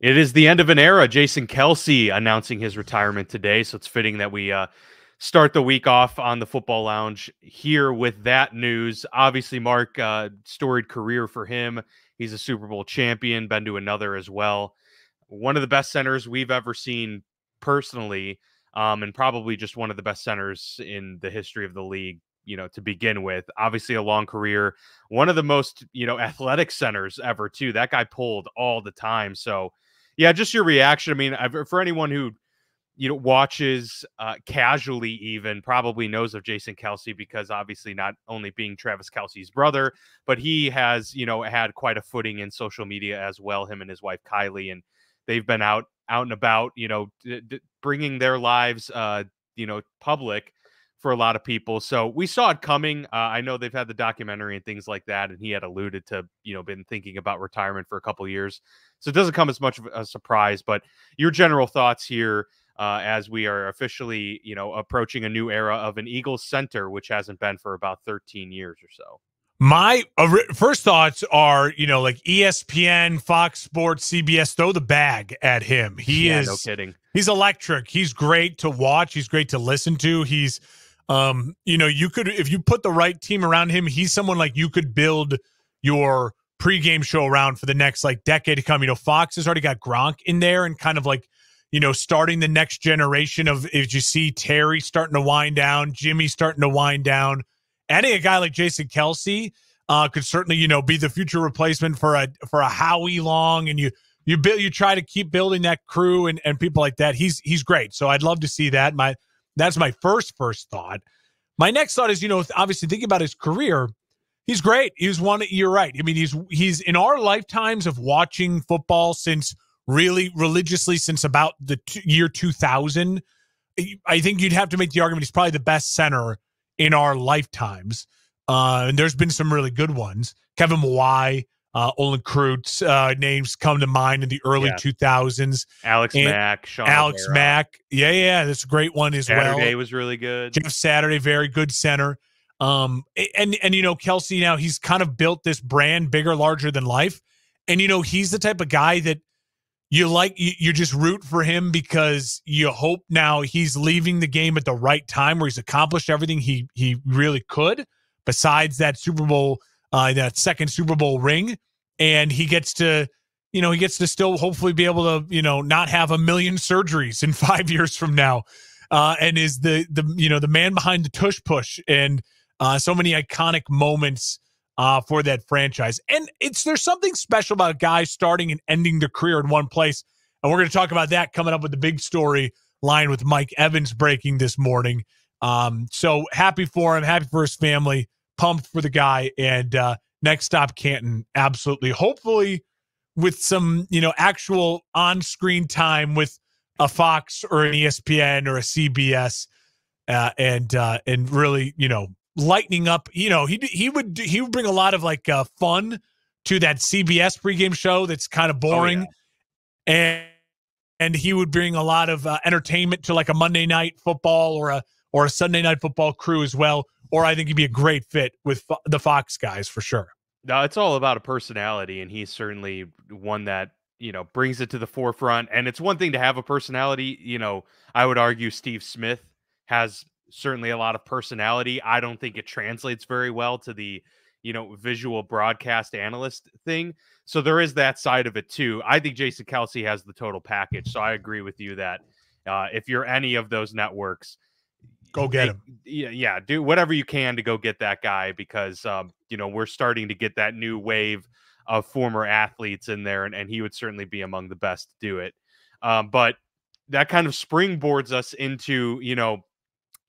It is the end of an era. Jason Kelce announcing his retirement today. So it's fitting that we uh, start the week off on the football lounge here with that news. Obviously, Mark, uh, storied career for him. He's a Super Bowl champion, been to another as well. One of the best centers we've ever seen personally, um, and probably just one of the best centers in the history of the league you know, to begin with. Obviously, a long career, one of the most, you know, athletic centers ever, too. That guy pulled all the time. So, yeah, just your reaction. I mean, I've, for anyone who, you know, watches uh, casually, even probably knows of Jason Kelce because obviously not only being Travis Kelce's brother, but he has, you know, had quite a footing in social media as well. Him and his wife Kylie, and they've been out out and about, you know, d- d- bringing their lives, uh, you know, public for a lot of people. So we saw it coming. Uh, I know they've had the documentary and things like that, and he had alluded to you know been thinking about retirement for a couple years. So it doesn't come as much of a surprise. But your general thoughts here uh, as we are officially you know approaching a new era of an Eagles center, which hasn't been for about 13 years or so. My first thoughts are, you know, like ESPN, Fox Sports, CBS, throw the bag at him. He yeah, is no kidding. He's electric. He's great to watch. He's great to listen to. He's um, you know, you could if you put the right team around him, he's someone like you could build your pregame show around for the next like decade to come. You know, Fox has already got Gronk in there and kind of like, you know, starting the next generation of if you see Terry starting to wind down, Jimmy starting to wind down, adding a guy like Jason Kelce uh, could certainly, you know, be the future replacement for a for a Howie Long and you you build you try to keep building that crew and, and people like that. He's he's great. So I'd love to see that. My that's my first first thought. My next thought is, you know, obviously thinking about his career, he's great. He's one. You're right. I mean, he's he's in our lifetimes of watching football since really religiously since about the t- year 2000. I think you'd have to make the argument he's probably the best center in our lifetimes. Uh, and there's been some really good ones. Kevin Mawae, uh, Olin Kreutz uh, names come to mind in the early yeah. 2000s. Alex and Mack, Sean Alex O'Hara. Mack. Yeah, yeah, that's a great one as Saturday well. Saturday was really good. Jeff Saturday, very good center. Um, and and you know Kelce now he's kind of built this brand bigger, larger than life, and you know he's the type of guy that you like. You, you just root for him because you hope now he's leaving the game at the right time where he's accomplished everything he he really could. Besides that Super Bowl, uh, that second Super Bowl ring, and he gets to you know he gets to still hopefully be able to you know not have a million surgeries in five years from now uh, and is the the you know the man behind the tush push and uh, so many iconic moments uh, for that franchise. And it's there's something special about guys starting and ending their career in one place and we're going to talk about that coming up with the big story line with mike evans breaking this morning. Um, so happy for him happy for his family pumped for the guy and uh, next stop Canton. Absolutely. Hopefully, with some you know actual on screen time with a Fox or an ESPN or a CBS, uh, and uh, and really you know lightening up. You know he he would he would bring a lot of like uh, fun to that CBS pregame show that's kind of boring, oh, yeah. and and he would bring a lot of uh, entertainment to like a Monday night football or a or a Sunday night football crew as well or I think he'd be a great fit with the Fox guys for sure. No, it's all about a personality, and he's certainly one that you know brings it to the forefront. And it's one thing to have a personality. You know, I would argue Steve Smith has certainly a lot of personality. I don't think it translates very well to the you know visual broadcast analyst thing. So there is that side of it too. I think Jason Kelce has the total package. So I agree with you that uh, if you're any of those networks, Go get him. Yeah, yeah, do whatever you can to go get that guy because um, you know we're starting to get that new wave of former athletes in there, and, and he would certainly be among the best to do it. Um, but that kind of springboards us into you know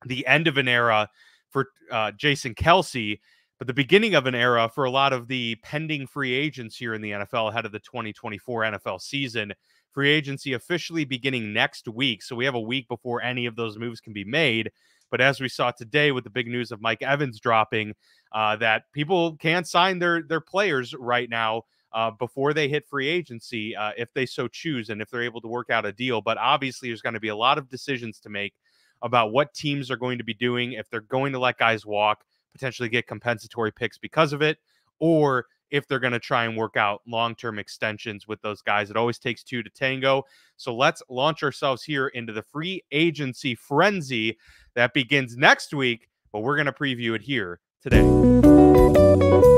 the end of an era for uh, Jason Kelce, but the beginning of an era for a lot of the pending free agents here in the NFL ahead of the 2024 NFL season. Free agency officially beginning next week. So we have a week before any of those moves can be made. But as we saw today with the big news of Mike Evans dropping, uh, that people can't sign their their players right now uh, before they hit free agency uh, if they so choose and if they're able to work out a deal. But obviously, there's going to be a lot of decisions to make about what teams are going to be doing if they're going to let guys walk, potentially get compensatory picks because of it, or if they're going to try and work out long term extensions with those guys. It always takes two to tango. So let's launch ourselves here into the free agency frenzy that begins next week, but we're going to preview it here today.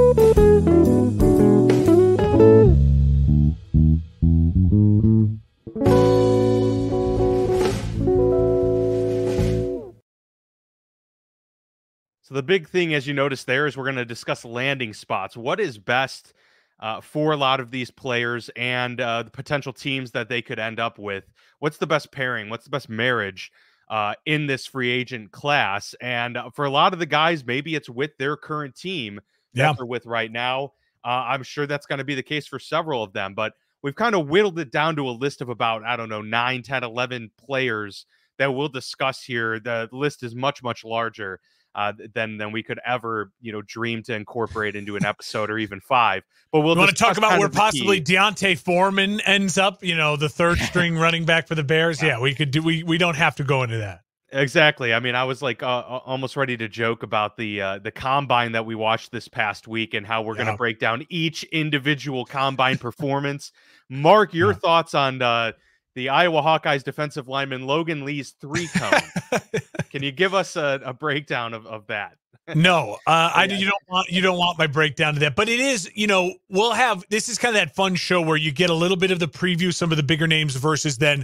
So the big thing, as you notice there, is we're going to discuss landing spots. What is best uh, for a lot of these players and uh, the potential teams that they could end up with? What's the best pairing? What's the best marriage uh, in this free agent class? And uh, for a lot of the guys, maybe it's with their current team that Yeah. they're with right now. Uh, I'm sure that's going to be the case for several of them, but we've kind of whittled it down to a list of about, I don't know, 9, 10, 11 players that we'll discuss here. The list is much, much larger uh, th- than than we could ever you know dream to incorporate into an episode or even five. But we'll want to talk about where the key. possibly D'Onta Foreman ends up? You know, the third string running back for the Bears. Yeah, we could do. We we don't have to go into that. Exactly. I mean, I was like uh, uh, almost ready to joke about the uh, the combine that we watched this past week and how we're going to break down each individual combine performance. Mark, your Yeah. thoughts on uh, the Iowa Hawkeyes defensive lineman Logan Lee's three cone? Can you give us a, a breakdown of, of that? No, uh, I you don't want you don't want my breakdown to that, but it is you know we'll have this is kind of that fun show where you get a little bit of the preview, some of the bigger names versus then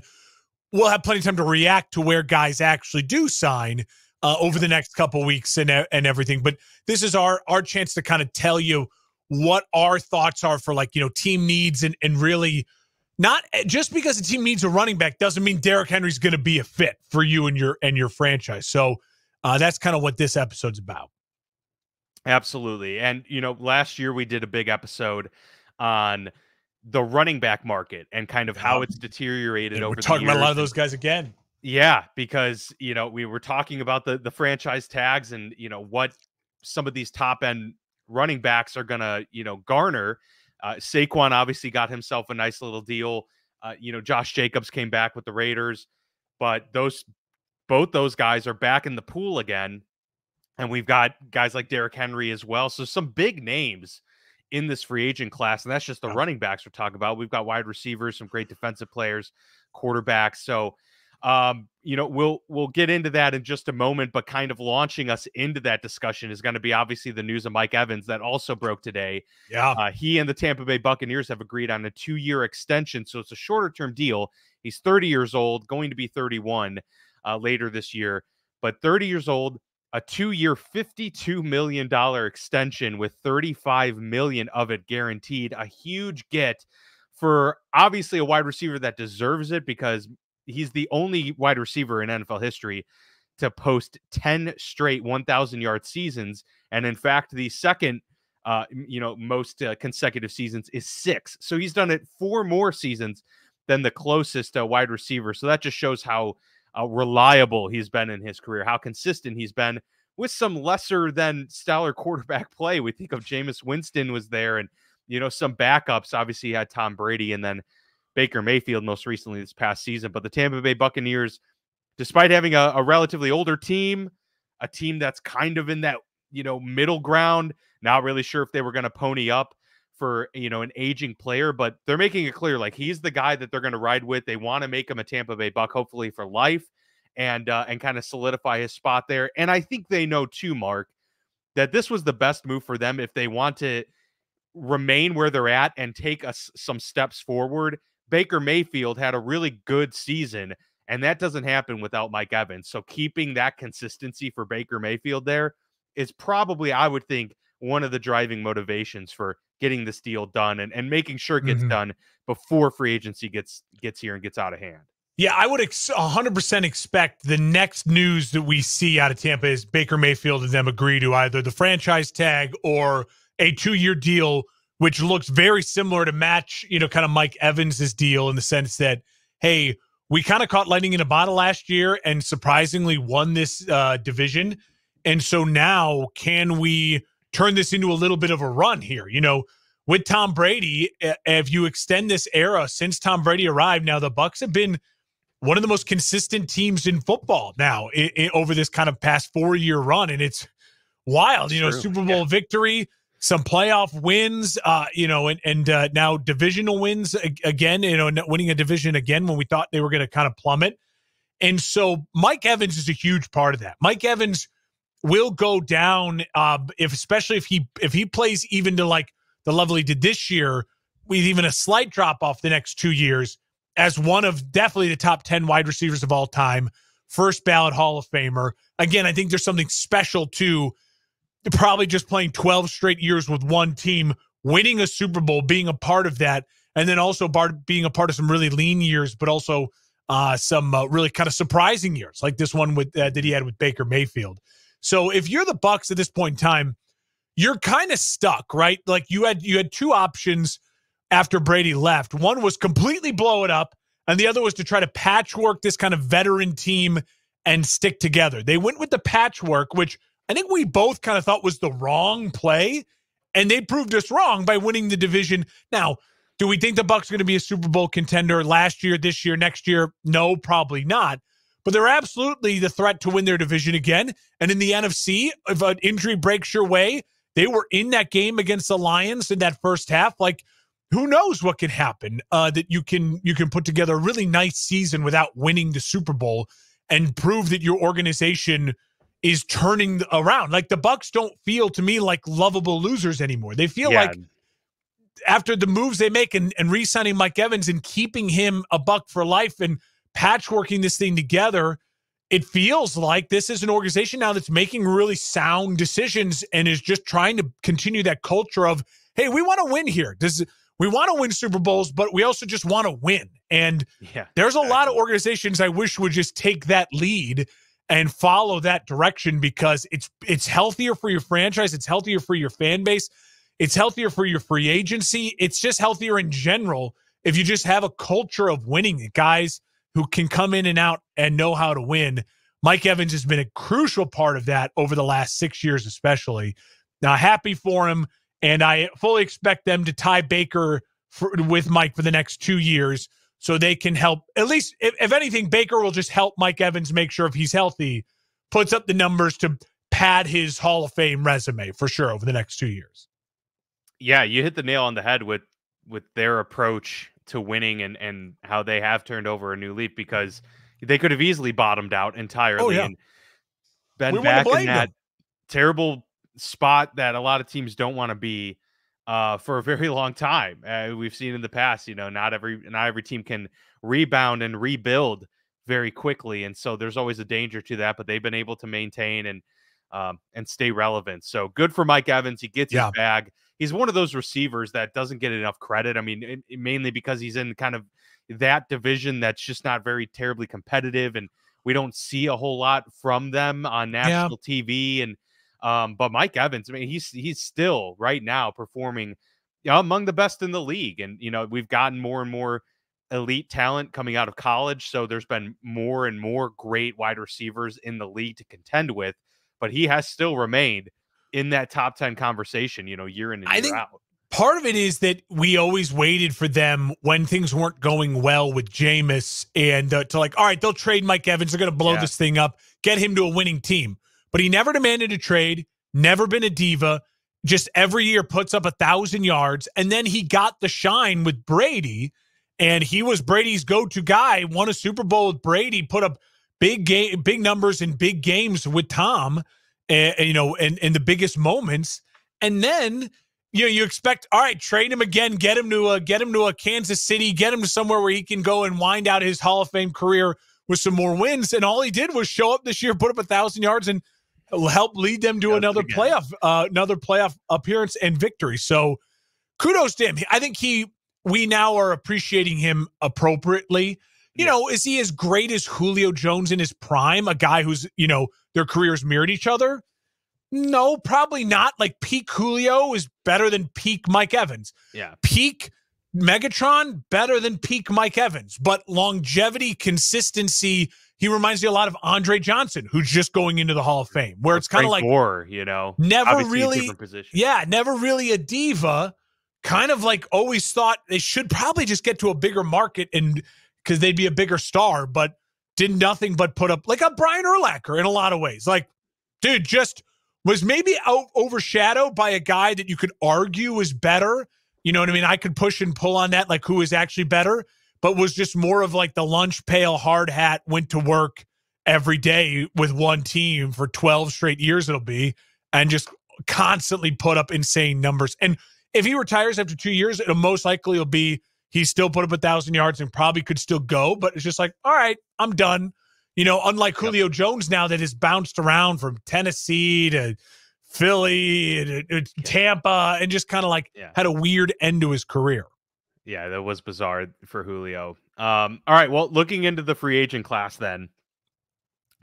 we'll have plenty of time to react to where guys actually do sign uh, over the next couple weeks and e- and everything. But this is our our chance to kind of tell you what our thoughts are for like you know team needs and and really not eh, just because a team needs a running back doesn't mean Derrick Henry's going to be a fit for you and your and your franchise. So uh, that's kind of what this episode's about. Absolutely. And, you know, last year we did a big episode on the running back market and kind of how it's deteriorated And over we're talking about a lot of those guys again. Yeah, because you know we were talking about the the franchise tags and you know what some of these top end running backs are gonna you know garner. Uh, Saquon obviously got himself a nice little deal. Uh, you know Josh Jacobs came back with the Raiders, but those both those guys are back in the pool again, and we've got guys like Derrick Henry as well. So some big names in this free agent class, and that's just the running backs we're talking about. We've got wide receivers, some great defensive players, quarterbacks. So um, you know, we'll we'll get into that in just a moment, but kind of launching us into that discussion is going to be obviously the news of Mike Evans that also broke today. Yeah. Uh, he and the Tampa Bay Buccaneers have agreed on a two-year extension, so it's a shorter-term deal. He's 30 years old, going to be 31 uh, later this year, but 30 years old, a two-year, 52 million dollar extension with 35 million of it guaranteed. A huge get for obviously a wide receiver that deserves it because he's the only wide receiver in NFL history to post 10 straight 1000 yard seasons. And in fact the second uh you know most uh, consecutive seasons is 6 so he's done it four more seasons than the closest uh, wide receiver. So that just shows how uh, reliable he's been in his career how consistent he's been with some lesser than stellar quarterback play. We think of Jameis Winston was there and you know some backups. Obviously had Tom Brady and then Baker Mayfield most recently this past season. But the Tampa Bay Buccaneers, despite having a, a relatively older team, a team that's kind of in that you know middle ground, not really sure if they were going to pony up for you know an aging player, but they're making it clear like he's the guy that they're going to ride with. They want to make him a Tampa Bay Buck, hopefully for life, and uh, and kind of solidify his spot there. And I think they know too, Mark, that this was the best move for them if they want to remain where they're at and take us some steps forward. Baker Mayfield had a really good season, and that doesn't happen without Mike Evans. So keeping that consistency for Baker Mayfield there is probably, I would think, one of the driving motivations for getting this deal done and, and making sure it gets Mhm. done before free agency gets gets here and gets out of hand. Yeah, I would ex- 100% expect the next news that we see out of Tampa is Baker Mayfield and them agree to either the franchise tag or a two year deal, which looks very similar to match, you know, kind of Mike Evans's deal in the sense that, hey, we kind of caught lightning in a bottle last year and surprisingly won this uh, division. And so now, can we turn this into a little bit of a run here? You know, with Tom Brady, if you extend this era since Tom Brady arrived, now the Bucks have been one of the most consistent teams in football now over this kind of past four year run, and it's wild. It's you know, true. Super Bowl victory, some playoff wins, uh, you know, and and uh, now divisional wins again. You know, winning a division again when we thought they were going to kind of plummet. And so Mike Evans is a huge part of that. Mike Evans will go down uh, if, especially if he if he plays even to like the level he did this year, with even a slight drop off the next two years, as one of definitely the top ten wide receivers of all time, first ballot Hall of Famer. Again, I think there's something special to probably just playing 12 straight years with one team, winning a Super Bowl, being a part of that, and then also being a part of some really lean years, but also uh, some uh, really kind of surprising years, like this one with uh, that he had with Baker Mayfield. So if you're the Bucks at this point in time, you're kind of stuck, right? Like you had you had two options after Brady left. One was completely blow it up, and the other was to try to patchwork this kind of veteran team and stick together. They went with the patchwork, which I think we both kind of thought was the wrong play, and they proved us wrong by winning the division. Now, do we think the Bucks are going to be a Super Bowl contender last year, this year, next year? No, probably not. But they're absolutely the threat to win their division again. And in the NFC, if an injury breaks your way, they were in that game against the Lions in that first half. Like, who knows what can happen? Uh, that you can you can put together a really nice season without winning the Super Bowl and prove that your organization is turning around. Like the Bucks don't feel to me like lovable losers anymore. They feel yeah. like after the moves they make and, and re-signing Mike Evans and keeping him a buck for life and patchworking this thing together, it feels like this is an organization now that's making really sound decisions and is just trying to continue that culture of, hey, we want to win here. Does we want to win Super Bowls, but we also just want to win. And yeah, there's a lot of organizations I wish would just take that lead and follow that direction because it's it's healthier for your franchise, it's healthier for your fan base. It's healthier for your free agency. It's just healthier in general if you just have a culture of winning guys who can come in and out and know how to win. Mike Evans has been a crucial part of that over the last six years, especially. Now, happy for him, and I fully expect them to tie Baker for, with Mike for the next two years so they can help. At least, if, if anything, Baker will just help Mike Evans make sure if he's healthy, puts up the numbers to pad his Hall of Fame resume for sure over the next two years yeah, you hit the nail on the head with with their approach to winning and and how they have turned over a new leaf because they could have easily bottomed out entirely oh, yeah. and been we back in that them. terrible spot that a lot of teams don't want to be uh, for a very long time. Uh, we've seen in the past, you know, not every not every team can rebound and rebuild very quickly, and so there's always a danger to that. But they've been able to maintain and um, and stay relevant. So good for Mike Evans. He gets yeah. his bag he's one of those receivers that doesn't get enough credit. I mean, it, it, mainly because he's in kind of that division that's just not very terribly competitive, and we don't see a whole lot from them on national yeah. TV. And um, but Mike Evans, I mean, he's he's still right now performing you know, among the best in the league, and you know we've gotten more and more elite talent coming out of college, so there's been more and more great wide receivers in the league to contend with. But he has still remained in that top 10 conversation, you know, year in and year I think out. Part of it is that we always waited for them when things weren't going well with Jameis and uh, to like, all right, they'll trade Mike Evans. They're going to blow yeah. this thing up, get him to a winning team. But he never demanded a trade, never been a diva, just every year puts up a thousand yards. And then he got the shine with Brady, and he was Brady's go to guy, won a Super Bowl with Brady, put up big game, big numbers in big games with Tom and, you know, and in the biggest moments. And then you know you expect all right, trade him again, get him to a get him to a Kansas City, get him to somewhere where he can go and wind out his Hall of Fame career with some more wins. And all he did was show up this year, put up a thousand yards, and help lead them to another playoff, uh, another playoff appearance and victory. So kudos to him. I think he we now are appreciating him appropriately. You yeah. know, is he as great as Julio Jones in his prime? A guy who's, you know, their careers mirrored each other? No, probably not. Like peak Julio is better than peak Mike Evans. Yeah. Peak Megatron better than peak Mike Evans. But longevity, consistency, he reminds me a lot of Andre Johnson, who's just going into the Hall of Fame, where it's kind of like war, you know, never really, yeah, never really a diva. Kind of like always thought they should probably just get to a bigger market and because they'd be a bigger star, but did nothing but put up like a Brian Urlacher in a lot of ways. Like, dude, just was maybe out overshadowed by a guy that you could argue was better. You know what I mean? I could push and pull on that, like who is actually better, but was just more of like the lunch pail hard hat, went to work every day with one team for 12 straight years, it'll be, and just constantly put up insane numbers. And if he retires after two years, it'll most likely will be he still put up a thousand yards and probably could still go, but it's just like, all right, I'm done. You know, unlike yep. Julio Jones now that has bounced around from Tennessee to Philly and Tampa and just kind of like yeah. had a weird end to his career. Yeah, that was bizarre for Julio. Um, all right, well, looking into the free agent class, then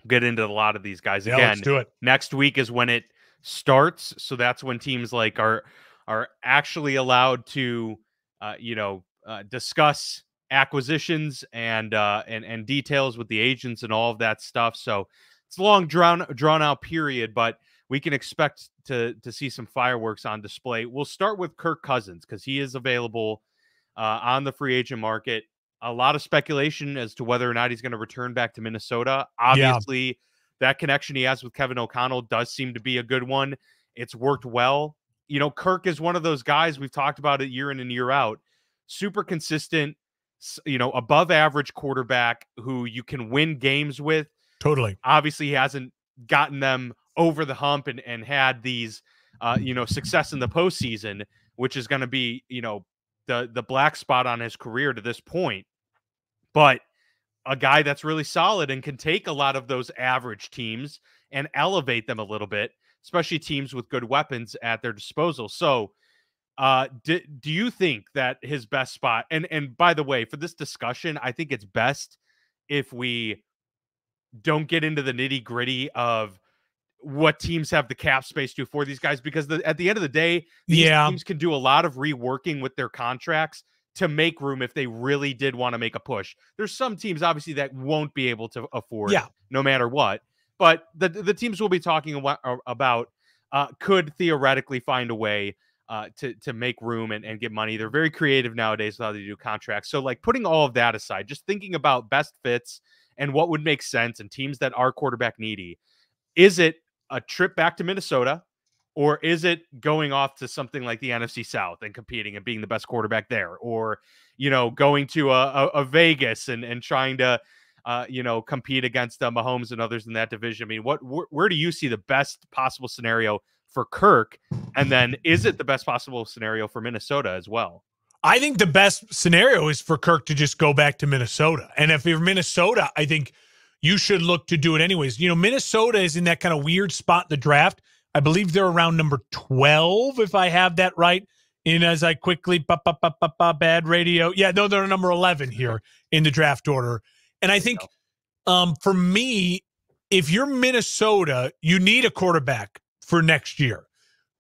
get into a lot of these guys yeah, again. Let's do it. Next week is when it starts, so that's when teams like are are actually allowed to, uh, you know, uh, discuss acquisitions and uh, and and details with the agents and all of that stuff. So it's a long drawn drawn out period, but we can expect to to see some fireworks on display. We'll start with Kirk Cousins because he is available uh, on the free agent market. A lot of speculation as to whether or not he's going to return back to Minnesota. Obviously, yeah. that connection he has with Kevin O'Connell does seem to be a good one. It's worked well. You know, Kirk is one of those guys we've talked about it year in and year out. Super consistent, you know, above average quarterback who you can win games with. Totally. Obviously, he hasn't gotten them over the hump and, and had these, uh, you know, success in the postseason, which is going to be, you know, the the black spot on his career to this point. But a guy that's really solid and can take a lot of those average teams and elevate them a little bit, especially teams with good weapons at their disposal. So, uh, do, do you think that his best spot and and by the way, for this discussion, I think it's best if we don't get into the nitty gritty of what teams have the cap space to for these guys because the, at the end of the day, these yeah. teams can do a lot of reworking with their contracts to make room if they really did want to make a push. There's some teams obviously that won't be able to afford yeah. no matter what. But the the teams we'll be talking about uh, could theoretically find a way uh, to to make room and, and get money. They're very creative nowadays with how they do contracts. So like putting all of that aside, just thinking about best fits and what would make sense and teams that are quarterback needy. Is it a trip back to Minnesota, or is it going off to something like the NFC South and competing and being the best quarterback there, or you know going to a, a, a Vegas and and trying to uh, you know compete against uh, Mahomes and others in that division? I mean, what wh- where do you see the best possible scenario for Kirk? And then is it the best possible scenario for Minnesota as well? I think the best scenario is for Kirk to just go back to Minnesota. And if you're Minnesota, I think you should look to do it anyways. You know, Minnesota is in that kind of weird spot in the draft. I believe they're around number 12, if I have that right. In as I quickly, ba, ba, ba, ba, ba, bad radio. Yeah, no, they're number 11 here in the draft order. And I think um, for me, if you're Minnesota, you need a quarterback for next year.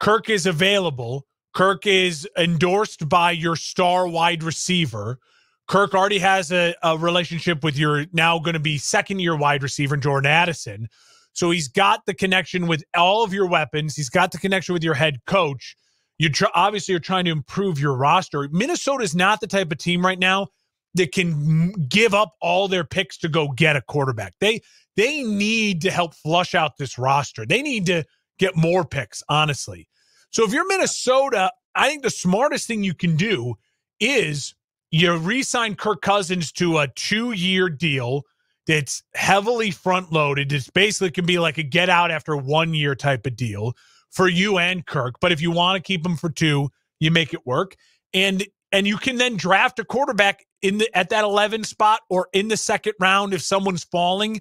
Kirk is available. Kirk is endorsed by your star wide receiver. Kirk already has a, a relationship with your now going to be second year wide receiver, Jordan Addison. So he's got the connection with all of your weapons. He's got the connection with your head coach. You tr- obviously you're trying to improve your roster. Minnesota is not the type of team right now that can give up all their picks to go get a quarterback. They they need to help flush out this roster. They need to get more picks, honestly. So if you're Minnesota, I think the smartest thing you can do is you re-sign Kirk Cousins to a two-year deal that's heavily front-loaded. It's basically can be like a get out after one year type of deal for you and Kirk. But if you want to keep him for two, you make it work. And and you can then draft a quarterback in the at that 11 spot or in the second round if someone's falling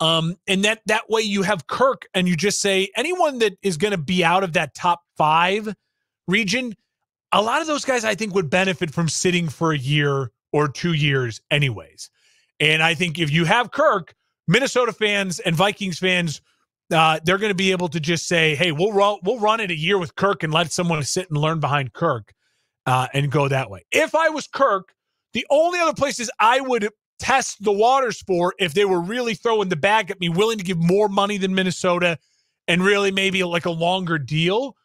um, and that that way you have Kirk and you just say anyone that is going to be out of that top five region, a lot of those guys I think would benefit from sitting for a year or two years, anyways. And I think if you have Kirk, Minnesota fans and Vikings fans, uh, they're going to be able to just say, "Hey, we'll run, we'll run it a year with Kirk and let someone sit and learn behind Kirk, uh, and go that way." If I was Kirk, the only other places I would test the waters for if they were really throwing the bag at me, willing to give more money than Minnesota and really maybe like a longer deal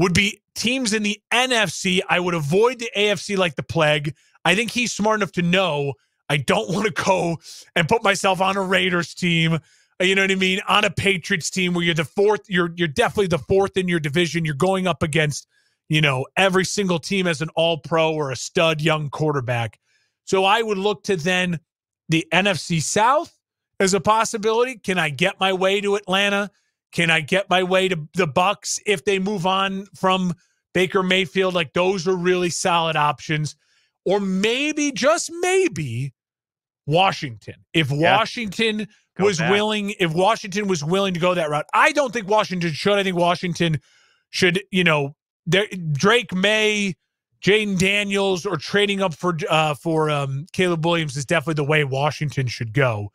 would be teams in the NFC. I would avoid the AFC like the plague. I think he's smart enough to know I don't want to go and put myself on a Raiders team. you know what I mean, on a Patriots team where you're the fourth, you're you're definitely the fourth in your division. You're going up against, you know, every single team as an all pro or a stud young quarterback. So I would look to then the NFC South as a possibility. Can I get my way to Atlanta? Can I get my way to the Bucks if they move on from Baker Mayfield? Like those are really solid options. Or maybe, just maybe, Washington. If yeah. Washington go was back. willing, if Washington was willing to go that route, I don't think Washington should. I think Washington should, you know, Drake Maye, Jayden Daniels, or trading up for uh, for um, Caleb Williams is definitely the way Washington should go.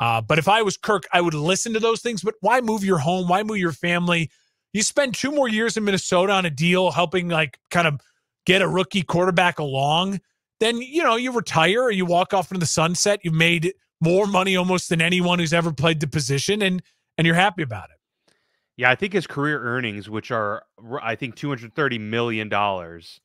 Uh, but if I was Kirk, I would listen to those things. But why move your home? Why move your family? You spend two more years in Minnesota on a deal, helping like kind of get a rookie quarterback along. Then you know you retire or you walk off into the sunset. You've made more money almost than anyone who's ever played the position, and and you're happy about it. Yeah, I think his career earnings, which are I think two hundred thirty million dollars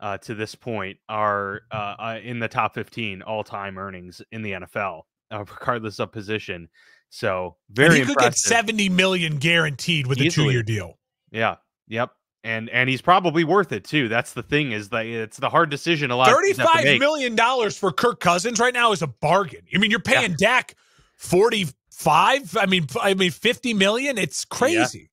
uh, to this point, are uh, uh in the top fifteen all time earnings in the NFL uh, regardless of position. So very. And he could get seventy million guaranteed with Easily. a two-year deal. Yeah. Yep. And and he's probably worth it too. That's the thing is that it's the hard decision. A lot. Thirty-five million dollars for Kirk Cousins right now is a bargain. I mean, you're paying yeah. Dak forty-five. I mean, I mean, fifty million. It's crazy. Yeah.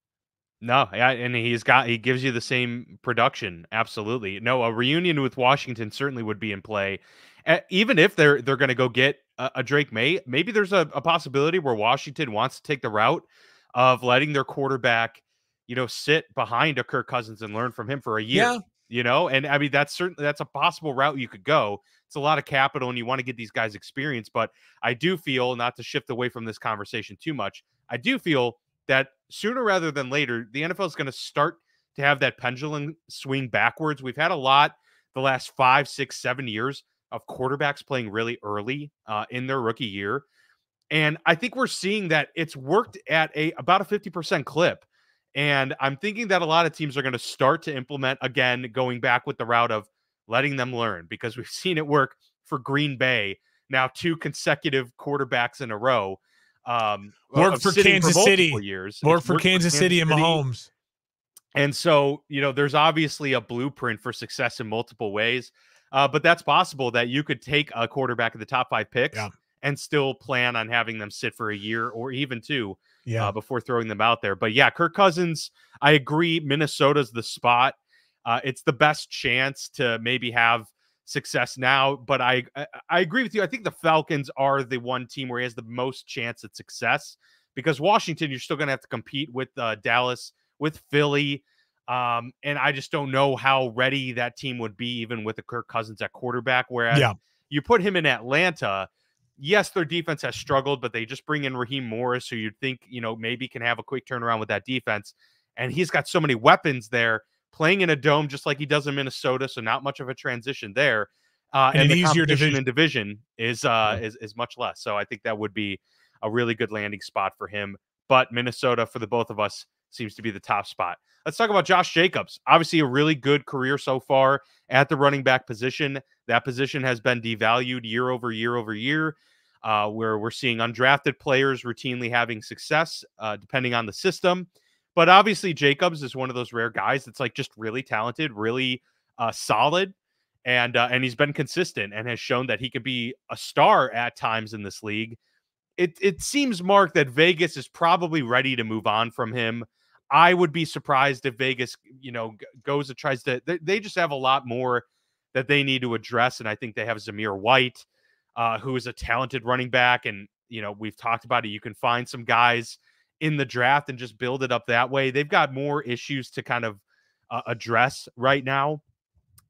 No, yeah, and he's got he gives you the same production. Absolutely. No, a reunion with Washington certainly would be in play. Uh, even if they're they're going to go get a, a, Drake Maye, maybe there's a, a, possibility where Washington wants to take the route of letting their quarterback, you know, sit behind a Kirk Cousins and learn from him for a year. Yeah. You know, and I mean that's certainly that's a possible route you could go. It's a lot of capital, and you want to get these guys experience. But I do feel, not to shift away from this conversation too much, I do feel that sooner rather than later, the NFL is going to start to have that pendulum swing backwards. We've had a lot the last five, six, seven years of quarterbacks playing really early uh, in their rookie year. And I think we're seeing that it's worked at a about a 50% clip. And I'm thinking that a lot of teams are going to start to implement again, going back with the route of letting them learn because we've seen it work for Green Bay now, two consecutive quarterbacks in a row. Um, work for Kansas for City years. Work for Kansas, City and Mahomes. And so, you know, there's obviously a blueprint for success in multiple ways. Uh, but that's possible that you could take a quarterback of the top five picks yeah. and still plan on having them sit for a year or even two yeah. Uh, before throwing them out there. But yeah, Kirk Cousins, I agree. Minnesota's the spot. Uh, it's the best chance to maybe have success now. But I, I, I agree with you. I think the Falcons are the one team where he has the most chance at success because Washington, you're still going to have to compete with uh, Dallas, with Philly. Um, and I just don't know how ready that team would be, even with the Kirk Cousins at quarterback. Whereas yeah. you put him in Atlanta, yes, their defense has struggled, but they just bring in Raheem Morris, who you'd think, you know, maybe can have a quick turnaround with that defense. And he's got so many weapons there, playing in a dome just like he does in Minnesota, so not much of a transition there. Uh, and, and the easier division and division is uh yeah. is is much less. So I think that would be a really good landing spot for him. But Minnesota, for the both of us, seems to be the top spot. Let's talk about Josh Jacobs. Obviously, a really good career so far at the running back position. That position has been devalued year over year over year, uh, where we're seeing undrafted players routinely having success, uh, depending on the system. But obviously, Jacobs is one of those rare guys that's like just really talented, really uh, solid, and uh, and he's been consistent and has shown that he could be a star at times in this league. It it seems, Mark, that Vegas is probably ready to move on from him. I would be surprised if Vegas, you know, goes and tries to. They, they just have a lot more that they need to address, and I think they have Zamir White, uh, who is a talented running back, and you know we've talked about it. You can find some guys in the draft and just build it up that way. They've got more issues to kind of uh, address right now,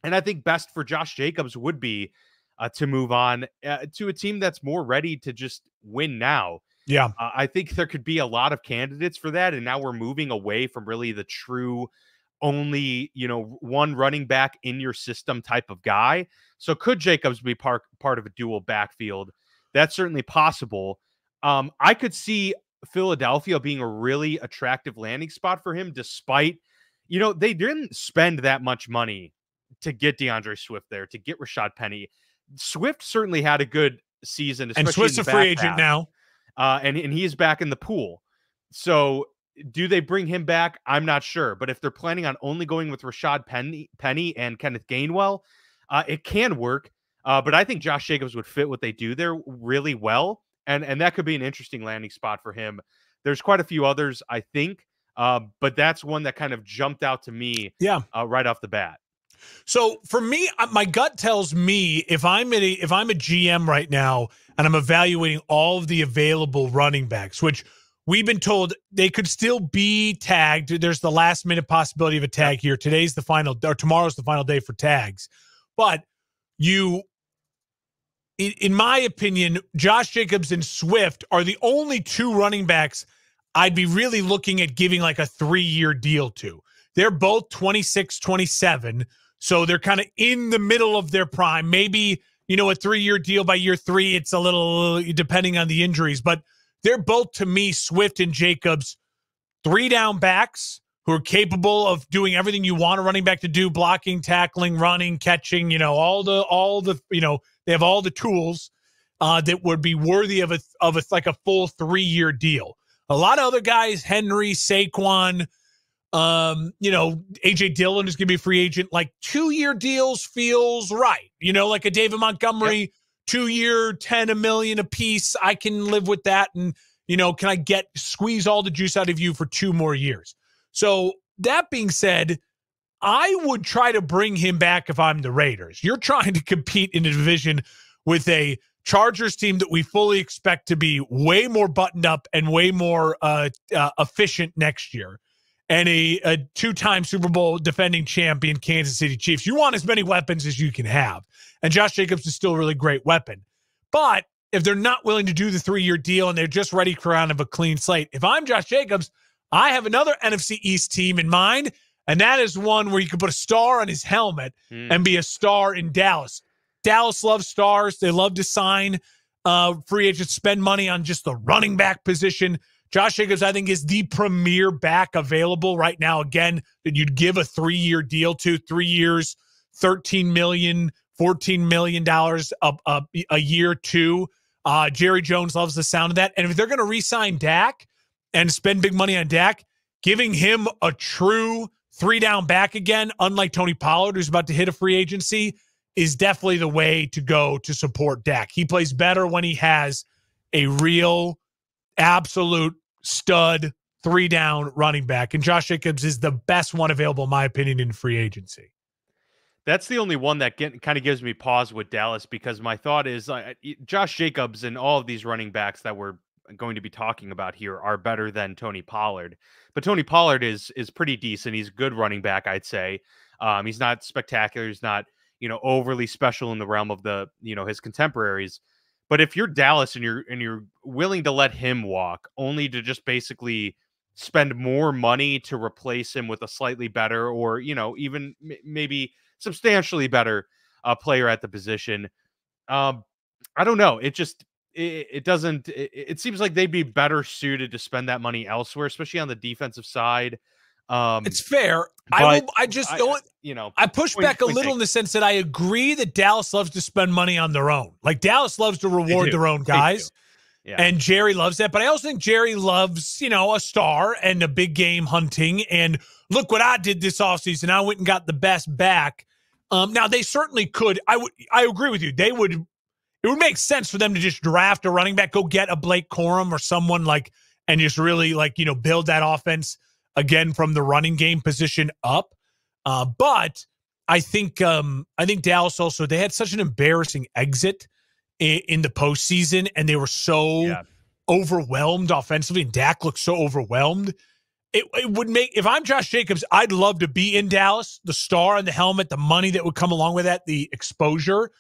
and I think best for Josh Jacobs would be uh, to move on uh, to a team that's more ready to just win now. Yeah. Uh, I think there could be a lot of candidates for that. And now we're moving away from really the true only, you know, one running back in your system type of guy. So could Jacobs be part part of a dual backfield? That's certainly possible. Um, I could see Philadelphia being a really attractive landing spot for him, despite, you know, they didn't spend that much money to get D'Andre Swift there, to get Rashad Penny. Swift certainly had a good season, and Swift's a free agent now. Uh, and and he is back in the pool. So do they bring him back? I'm not sure. But if they're planning on only going with Rashad Penny, Penny and Kenneth Gainwell, uh, it can work. Uh, but I think Josh Jacobs would fit what they do there really well, and and that could be an interesting landing spot for him. There's quite a few others, I think, uh, but that's one that kind of jumped out to me. Yeah, uh, right off the bat. So for me, uh, my gut tells me if I'm a if I'm a GM right now and I'm evaluating all of the available running backs, which we've been told they could still be tagged. There's the last minute possibility of a tag here. Today's the final or tomorrow's the final day for tags. But you in, my opinion, Josh Jacobs and Swift are the only two running backs I'd be really looking at giving like a 3-year deal to. They're both 26, 27. So they're kind of in the middle of their prime. Maybe, you know, a three year deal by year three, it's a little depending on the injuries, but they're both to me, Swift and Jacobs, three down backs who are capable of doing everything you want a running back to do blocking, tackling, running, catching, you know, all the, all the, you know, they have all the tools uh, that would be worthy of a, of a, like a full three year deal. A lot of other guys, Henry, Saquon, um, you know, AJ Dillon is going to be a free agent. Like two year deals feels right. You know, like a David Montgomery, yep. two year, 10 a million a piece. I can live with that. And, you know, can I get squeeze all the juice out of you for two more years? So that being said, I would try to bring him back if I'm the Raiders. You're trying to compete in a division with a Chargers team that we fully expect to be way more buttoned up and way more uh, uh, efficient next year and a, a two time Super Bowl defending champion Kansas City Chiefs. You want as many weapons as you can have. And Josh Jacobs is still a really great weapon. But if they're not willing to do the three year deal and they're just ready for out of a clean slate, if I'm Josh Jacobs, I have another NFC East team in mind. And that is one where you could put a star on his helmet mm. and be a star in Dallas. Dallas loves stars. They love to sign uh, free agents, spend money on just the running back position. Josh Jacobs, I think, is the premier back available right now. Again, that you'd give a three year deal to, three years, $13 million, $14 million a, a, a year, to. Uh, Jerry Jones loves the sound of that. And if they're going to re sign Dak and spend big money on Dak, giving him a true three down back again, unlike Tony Pollard, who's about to hit a free agency, is definitely the way to go to support Dak. He plays better when he has a real, absolute stud, three down running back. And Josh Jacobs is the best one available, in my opinion, in free agency. That's the only one that get, kind of gives me pause with Dallas because my thought is uh, Josh Jacobs and all of these running backs that we're going to be talking about here are better than Tony Pollard. But Tony Pollard is is pretty decent. He's a good running back, I'd say. Um, he's not spectacular. He's not you know overly special in the realm of the you know his contemporaries. But if you're Dallas and you're and you're willing to let him walk, only to just basically spend more money to replace him with a slightly better, or you know, even m- maybe substantially better uh, player at the position, um, I don't know. It just it, it doesn't. It, it, seems like they'd be better suited to spend that money elsewhere, especially on the defensive side. Um, it's fair. I will, I just don't. You know, I push back a little in the sense that I agree that Dallas loves to spend money on their own. Like Dallas loves to reward their own guys. Yeah. And Jerry loves that. But I also think Jerry loves, you know, a star and a big game hunting. And look what I did this offseason. I went and got the best back. Um, now they certainly could. I would I agree with you. They would it would make sense for them to just draft a running back, go get a Blake Corum or someone like and just really like, you know, build that offense again from the running game position up. Uh, but I think um, I think Dallas also they had such an embarrassing exit in, in the postseason, and they were so yeah. overwhelmed offensively, and Dak looked so overwhelmed. It, it would make if I'm Josh Jacobs, I'd love to be in Dallas, the star and the helmet, the money that would come along with that, the exposure,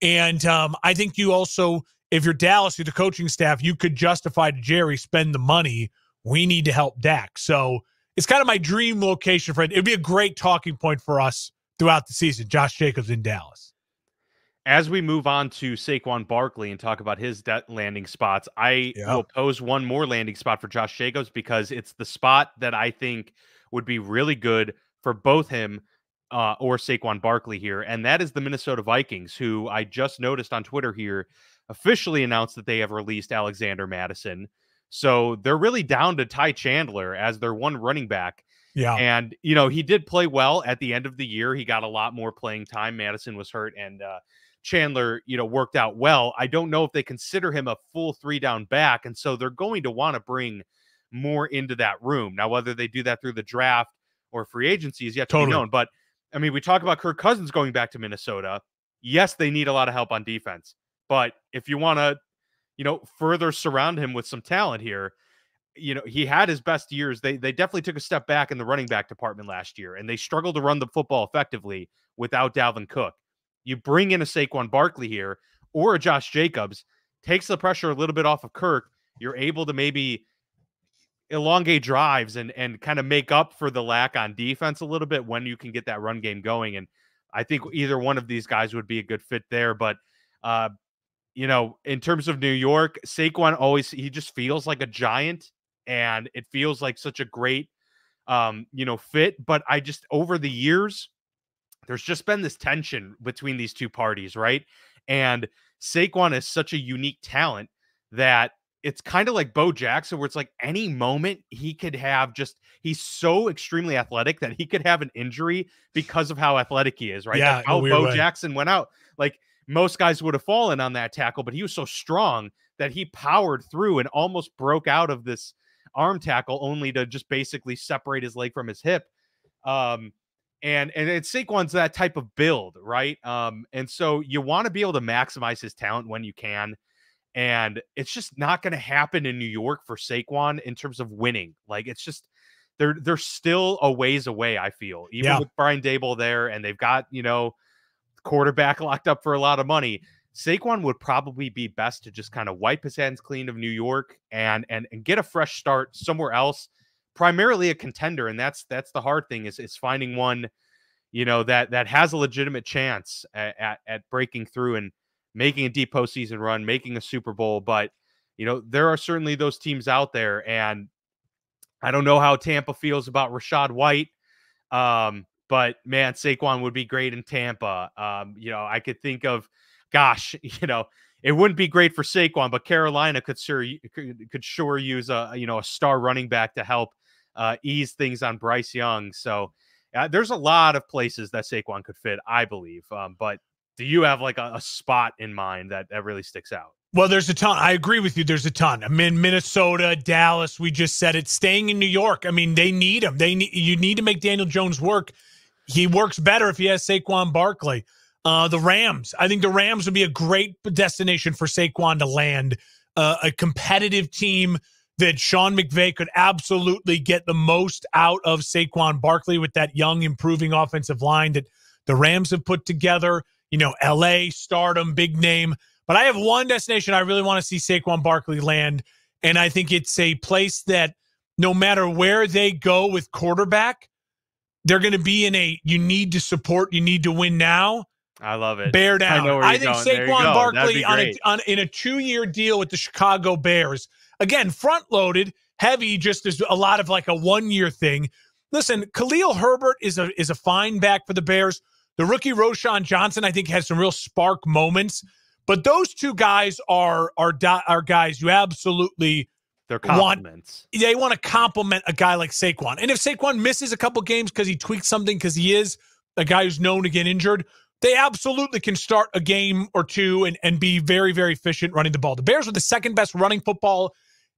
and um, I think you also, if you're Dallas, you're the coaching staff, you could justify to Jerry spend the money. We need to help Dak, so it's kind of my dream location for it. It'd be a great talking point for us throughout the season. Josh Jacobs in Dallas. As we move on to Saquon Barkley and talk about his landing spots, I yep. will pose one more landing spot for Josh Jacobs because it's the spot that I think would be really good for both him uh, or Saquon Barkley here, and that is the Minnesota Vikings, who I just noticed on Twitter here officially announced that they have released Alexander Mattison. So they're really down to Ty Chandler as their one running back. Yeah. And, you know, he did play well at the end of the year. He got a lot more playing time. Mattison was hurt and uh, Chandler, you know, worked out well. I don't know if they consider him a full three down back. And so they're going to want to bring more into that room. Now, whether they do that through the draft or free agency is yet to totally. be known. But I mean, we talk about Kirk Cousins going back to Minnesota. Yes, they need a lot of help on defense. But if you want to, you know, further surround him with some talent here, you know, he had his best years. They they definitely took a step back in the running back department last year, and they struggled to run the football effectively without Dalvin Cook. You bring in a Saquon Barkley here or a Josh Jacobs, takes the pressure a little bit off of Kirk. You're able to maybe elongate drives and and kind of make up for the lack on defense a little bit when you can get that run game going. And I think either one of these guys would be a good fit there. But uh, you know, in terms of New York, Saquon always he just feels like a giant, and it feels like such a great um, you know, fit. But I just over the years, there's just been this tension between these two parties, right? And Saquon is such a unique talent that it's kind of like Bo Jackson, where it's like any moment he could have just he's so extremely athletic that he could have an injury because of how athletic he is, right? Yeah, That's how Bo way. Jackson went out. Like most guys would have fallen on that tackle, but he was so strong that he powered through and almost broke out of this arm tackle only to just basically separate his leg from his hip. Um, and and it's Saquon's that type of build, right? Um, and so you want to be able to maximize his talent when you can. And it's just not going to happen in New York for Saquon in terms of winning. Like it's just they're they're still a ways away. I feel even yeah. with Brian Daboll there, and they've got you know quarterback locked up for a lot of money. Saquon would probably be best to just kind of wipe his hands clean of New York and and and get a fresh start somewhere else, primarily a contender. And that's that's the hard thing is is finding one, you know, that that has a legitimate chance at, at, at breaking through and making a deep postseason run, making a Super Bowl. But, you know, there are certainly those teams out there. And I don't know how Tampa feels about Rachaad White. Um, but man, Saquon would be great in Tampa. Um, you know, I could think of, gosh, you know, it wouldn't be great for Saquon, but Carolina could sure could, could sure use a you know a star running back to help uh, ease things on Bryce Young. So uh, there's a lot of places that Saquon could fit, I believe. Um, but do you have like a, a spot in mind that that really sticks out? Well, there's a ton. I agree with you. There's a ton. I'm in Minnesota, Dallas. We just said it. Staying in New York. I mean, they need him. They need you need to make Daniel Jones work. He works better if he has Saquon Barkley. Uh, the Rams. I think the Rams would be a great destination for Saquon to land. Uh, a competitive team that Sean McVay could absolutely get the most out of Saquon Barkley with that young, improving offensive line that the Rams have put together you know, LA, stardom, big name. But I have one destination I really want to see Saquon Barkley land. And I think it's a place that no matter where they go with quarterback, they're going to be in a you need to support, you need to win now. I love it. Bear down. I, I think going. Saquon Barkley on a, on, in a two year deal with the Chicago Bears. Again, front loaded, heavy, just as a lot of like a one year thing. Listen, Khalil Herbert is a is a fine back for the Bears. The rookie Roschon Johnson, I think, has some real spark moments. But those two guys are are are guys you absolutely they're compliments. Want, they want to compliment a guy like Saquon. And if Saquon misses a couple games because he tweaks something because he is a guy who's known to get injured, they absolutely can start a game or two and, and be very, very efficient running the ball. The Bears were the second best running football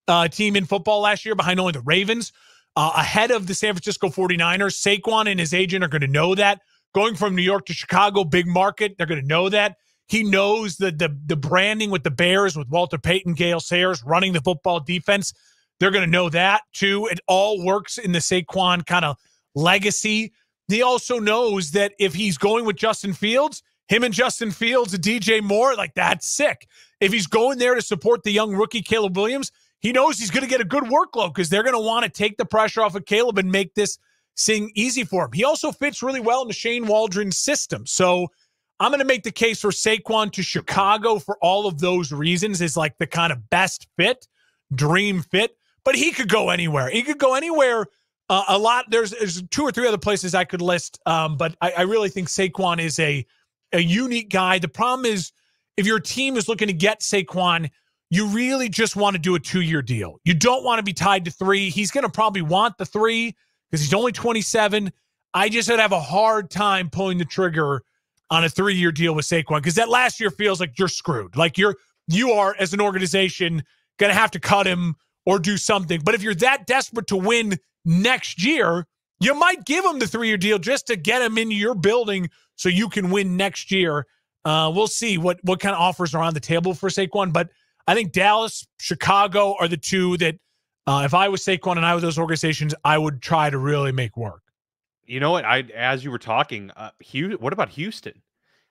uh, team in football last year behind only the Ravens, uh, ahead of the San Francisco 49ers. Saquon and his agent are going to know that going from New York to Chicago, big market. They're going to know that. He knows the, the the branding with the Bears, with Walter Payton, Gale Sayers running the football defense. They're going to know that too. It all works in the Saquon kind of legacy. He also knows that if he's going with Justin Fields, him and Justin Fields and DJ Moore, like that's sick. If he's going there to support the young rookie Caleb Williams, he knows he's going to get a good workload because they're going to want to take the pressure off of Caleb and make this – thing easy for him. He also fits really well in the Shane Waldron system. So I'm going to make the case for Saquon to Chicago for all of those reasons is like the kind of best fit, dream fit. But he could go anywhere. He could go anywhere Uh, a lot. There's, there's two or three other places I could list, um, but I, I really think Saquon is a a unique guy. The problem is if your team is looking to get Saquon, you really just want to do a two year deal. You don't want to be tied to three. He's going to probably want the three because he's only 27. I just would have a hard time pulling the trigger on a three year deal with Saquon because that last year feels like you're screwed. Like you're, you are as an organization going to have to cut him or do something. But if you're that desperate to win next year, you might give him the three year deal just to get him into your building so you can win next year. Uh, we'll see what what kind of offers are on the table for Saquon, but I think Dallas, Chicago are the two that, uh, if I was Saquon and I was those organizations, I would try to really make work. You know what? I as you were talking, uh, Hugh, what about Houston?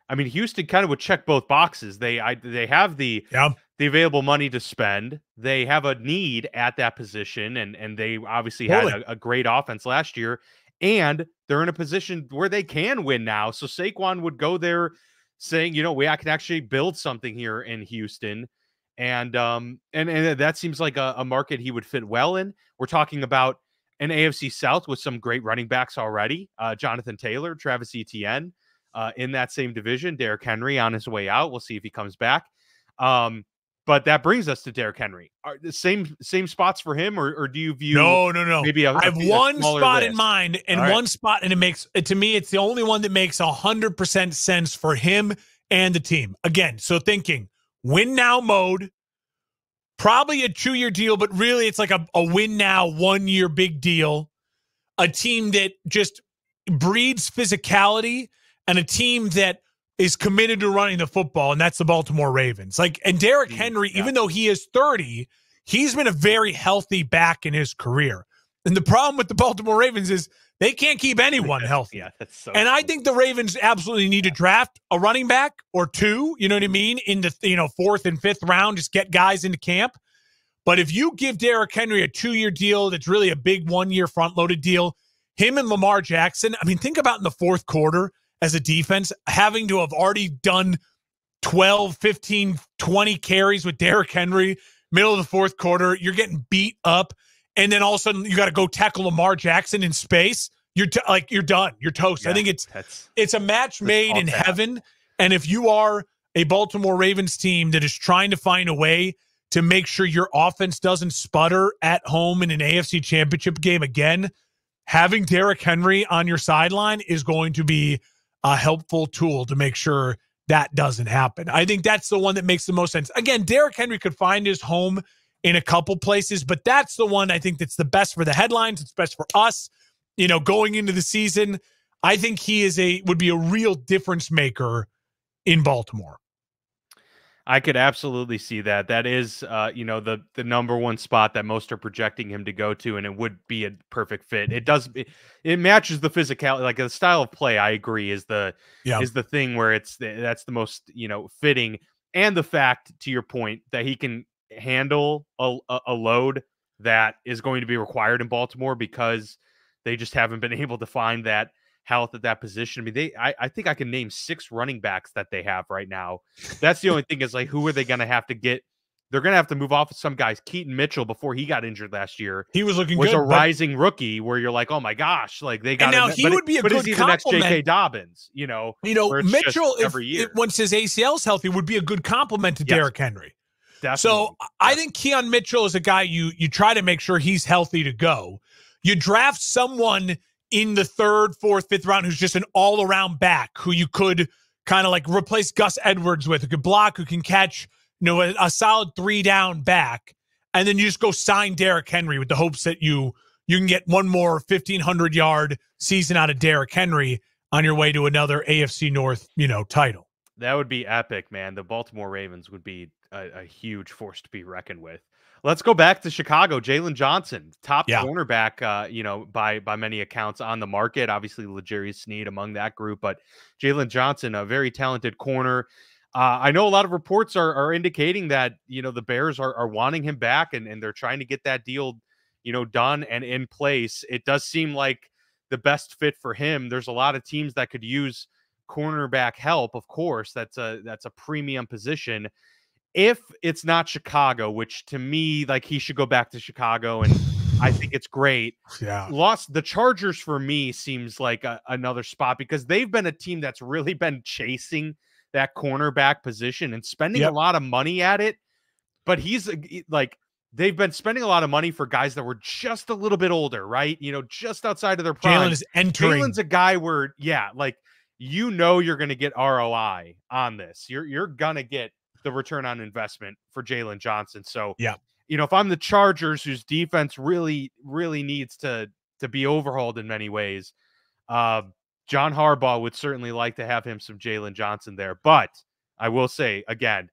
I mean, Houston kind of would check both boxes. They I, they have the yeah. the available money to spend. They have a need at that position, and and they obviously totally. had a, a, great offense last year, and they're in a position where they can win now. So Saquon would go there, saying, you know, we I can actually build something here in Houston and um and and that seems like a, a, market he would fit well in. We're talking about an AFC South with some great running backs already. Uh, Jonathan Taylor, Travis Etienne, uh, in that same division. Derrick Henry on his way out. We'll see if he comes back. Um, but that brings us to Derrick Henry. Are the same same spots for him, or, or do you view? No, no, no. Maybe a, I have a, one a spot list. in mind, and right. one spot, and it makes to me, it's the only one that makes hundred percent sense for him and the team. Again, so thinking win now mode, probably a two year deal, but really it's like a, a win now, one year big deal. A team that just breeds physicality and a team that is committed to running the football, and that's the Baltimore Ravens. Like, and Derrick Henry, yeah. even though he is 30, he's been a very healthy back in his career. And the problem with the Baltimore Ravens is they can't keep anyone healthy. yeah, that's so. And. I think the Ravens absolutely need to draft a running back or two. You know what I mean? In the you know fourth and fifth round, just get guys into camp. But if you give Derrick Henry a two-year deal, that's really a big one-year front-loaded deal. Him and Lamar Jackson. I mean, think about in the fourth quarter as a defense having to have already done 12, 15, 20 carries with Derrick Henry, middle of the fourth quarter. You're getting beat up and then all of a sudden you got to go tackle Lamar Jackson in space, you're t- like you're done. You're toast. Yeah, I think it's it's a match made in heaven. And if you are a Baltimore Ravens team that is trying to find a way to make sure your offense doesn't sputter at home in an AFC championship game again, having Derrick Henry on your sideline is going to be a helpful tool to make sure that doesn't happen. I think that's the one that makes the most sense. Again, Derrick Henry could find his home in a couple places, but that's the one I think that's the best for the headlines. It's best for us, you know, going into the season. I think he is a would be a real difference maker in Baltimore. I could absolutely see that. That is, uh, you know, the the number one spot that most are projecting him to go to, and it would be a perfect fit. It does, it, it matches the physicality, like the style of play. I agree is the yeah. is the thing where it's the, that's the most you know fitting, and the fact to your point that he can handle a, a load that is going to be required in Baltimore because they just haven't been able to find that health at that position. I mean, they I, I think I can name six running backs that they have right now. That's the only thing is like who are they gonna have to get? They're gonna have to move off of some guys. Keaton Mitchell before he got injured last year. He was looking was good, a rising rookie where you're like, oh my gosh, like they got now him, he would be a but good is he the next J.K. Dobbins? You know, you know Mitchell if, if once his ACL's healthy would be a good complement to yes. Derrick Henry. Definitely. So I think Keaton Mitchell is a guy you you try to make sure he's healthy to go. You draft someone in the third, fourth, fifth round who's just an all around back who you could kind of like replace Gus Edwards with, who could block, who can catch, you know, a, a solid three down back, and then you just go sign Derrick Henry with the hopes that you you can get one more fifteen hundred yard season out of Derrick Henry on your way to another AFC North, you know, title. That would be epic, man. The Baltimore Ravens would be a, a huge force to be reckoned with. Let's go back to Chicago. Jaylon Johnson, top yeah. cornerback, uh, you know, by by many accounts on the market. Obviously, L'Jarius Sneed among that group, but Jaylon Johnson, a very talented corner. Uh, I know a lot of reports are, are indicating that you know the Bears are, are wanting him back and, and they're trying to get that deal, you know, done and in place. It does seem like the best fit for him. There's a lot of teams that could use cornerback help, of course. That's a that's a premium position. If it's not Chicago, which to me, like he should go back to Chicago, and I think it's great. Yeah. Lost the Chargers for me seems like a, another spot because they've been a team that's really been chasing that cornerback position and spending yep. a lot of money at it. But he's uh, like they've been spending a lot of money for guys that were just a little bit older, right? You know, just outside of their prime. Jaylon is entering. Jaylon's a guy where, yeah, like you know you're going to get ROI on this. You're you're gonna get the return on investment for Jaylon Johnson. So yeah, you know, if I'm the Chargers, whose defense really really needs to to be overhauled in many ways, uh, John Harbaugh would certainly like to have him some Jaylon Johnson there. But I will say again,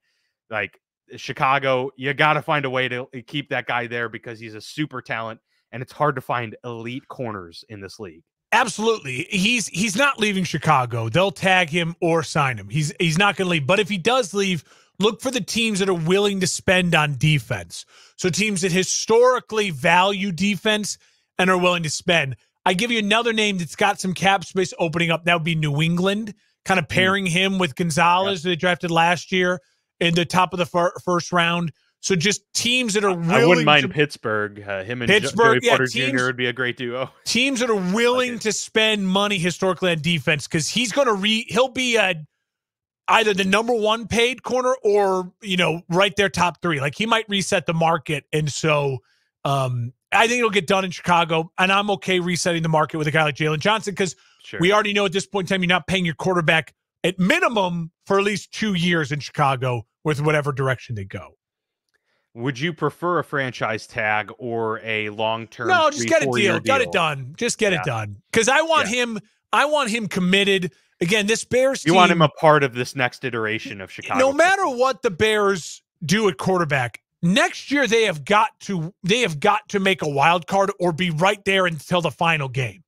like Chicago, you got to find a way to eh, keep that guy there because he's a super talent, and it's hard to find elite corners in this league. Absolutely. He's he's not leaving Chicago. They'll tag him or sign him. He's he's not going to leave. But if he does leave, look for the teams that are willing to spend on defense. So teams that historically value defense and are willing to spend. I give you another name that's got some cap space opening up. That would be New England, kind of hmm. pairing mm. him with Gonzalez, yep. they drafted last year in the top of the fir- first round. So just teams that are willing. I wouldn't mind to, Pittsburgh. Uh, him and Pittsburgh, Porter yeah, teams, Jr. would be a great duo. Teams that are willing like to spend money historically on defense because he's going to re. He'll be a either the number one paid corner or you know right there top three. Like he might reset the market, and so um, I think it'll get done in Chicago. And I'm okay resetting the market with a guy like Jaylon Johnson because sure. we already know at this point in time you're not paying your quarterback at minimum for at least two years in Chicago with whatever direction they go. Would you prefer a franchise tag or a long term? No, just get a deal. Got it done. Just get yeah. it done. Because I want yeah. him. I want him committed. Again, this Bears. You team, want him a part of this next iteration of Chicago. No matter what the Bears do at quarterback, next year they have got to they have got to make a wild card or be right there until the final game.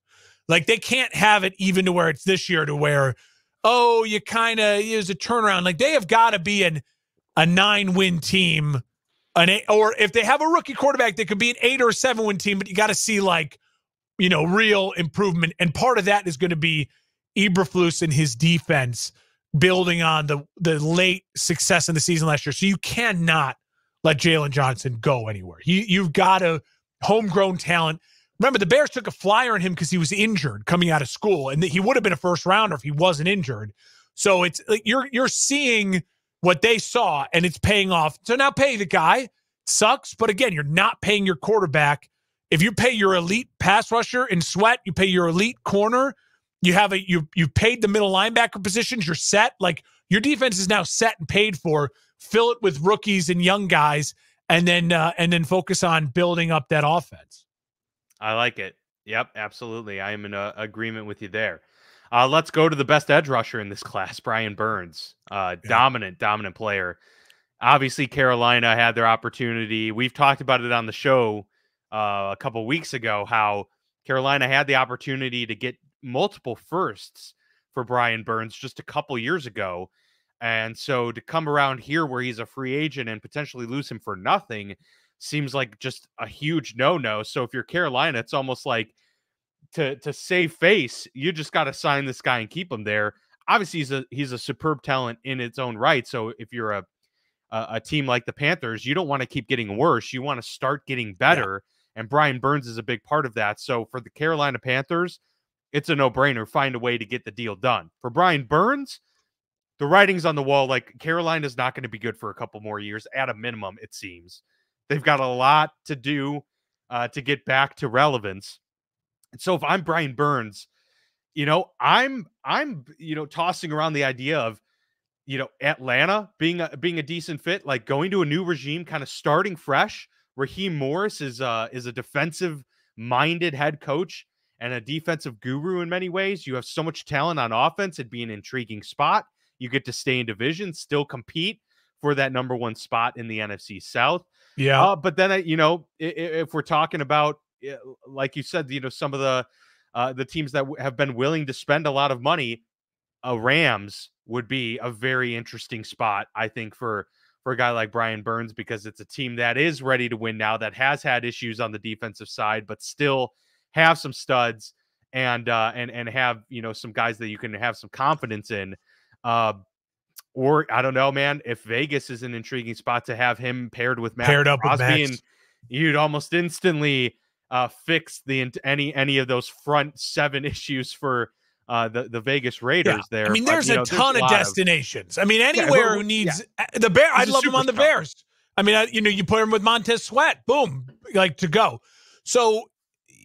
Like they can't have it even to where it's this year to where oh you kind of is a turnaround. Like they have got to be an a nine win team, an eight, or if they have a rookie quarterback, they could be an eight or seven win team. But you got to see like you know real improvement, and part of that is going to be Eberflus and his defense building on the the late success in the season last year. So you cannot let Jaylon Johnson go anywhere. You you've got a homegrown talent. Remember, the Bears took a flyer on him because he was injured coming out of school, and he would have been a first rounder if he wasn't injured. So it's like you're you're seeing what they saw and it's paying off. So now pay the guy. Sucks, but again, you're not paying your quarterback. If you pay your elite pass rusher in Sweat, you pay your elite corner, you have a you you've paid the middle linebacker positions, you're set. Like your defense is now set and paid for. Fill it with rookies and young guys, and then uh, and then focus on building up that offense. I like it. Yep, absolutely. I am in uh, agreement with you there. Uh, let's go to the best edge rusher in this class, Brian Burns. Uh, yeah. Dominant, dominant player. Obviously, Carolina had their opportunity. We've talked about it on the show uh, a couple weeks ago how Carolina had the opportunity to get multiple firsts for Brian Burns just a couple years ago. And so to come around here where he's a free agent and potentially lose him for nothing seems like just a huge no no. So if you're Carolina, it's almost like to to save face, you just got to sign this guy and keep him there. Obviously, he's a he's a superb talent in its own right. So if you're a a, a team like the Panthers, you don't want to keep getting worse. You want to start getting better. Yeah. And Brian Burns is a big part of that. So for the Carolina Panthers, it's a no brainer. Find a way to get the deal done. For Brian Burns, the writing's on the wall. Like Carolina's not going to be good for a couple more years at a minimum, it seems. They've got a lot to do uh, to get back to relevance. And so if I'm Brian Burns, you know, I'm I'm you know tossing around the idea of you know Atlanta being a being a decent fit, like going to a new regime, kind of starting fresh. Raheem Morris is uh is a defensive minded head coach and a defensive guru in many ways. You have so much talent on offense. It'd be an intriguing spot. You get to stay in division, still compete for that number one spot in the NFC South. Yeah. Uh, but then, you know, if, if we're talking about like you said, you know, some of the uh, the teams that have been willing to spend a lot of money, uh, Rams would be a very interesting spot, I think, for for a guy like Brian Burns because it's a team that is ready to win now, that has had issues on the defensive side, but still have some studs and uh, and and have you know some guys that you can have some confidence in. Uh, or I don't know, man. If Vegas is an intriguing spot to have him paired with Matt paired up Crosby, with and you'd almost instantly uh, fix the any any of those front seven issues for uh, the the Vegas Raiders. Yeah. There, I mean, there's but, a know, ton there's of destinations. Of, I mean, anywhere yeah, who needs yeah. the Bear. I'd love him on the Bears. I mean, I, you know, you put him with Montez Sweat, boom, like to go. So,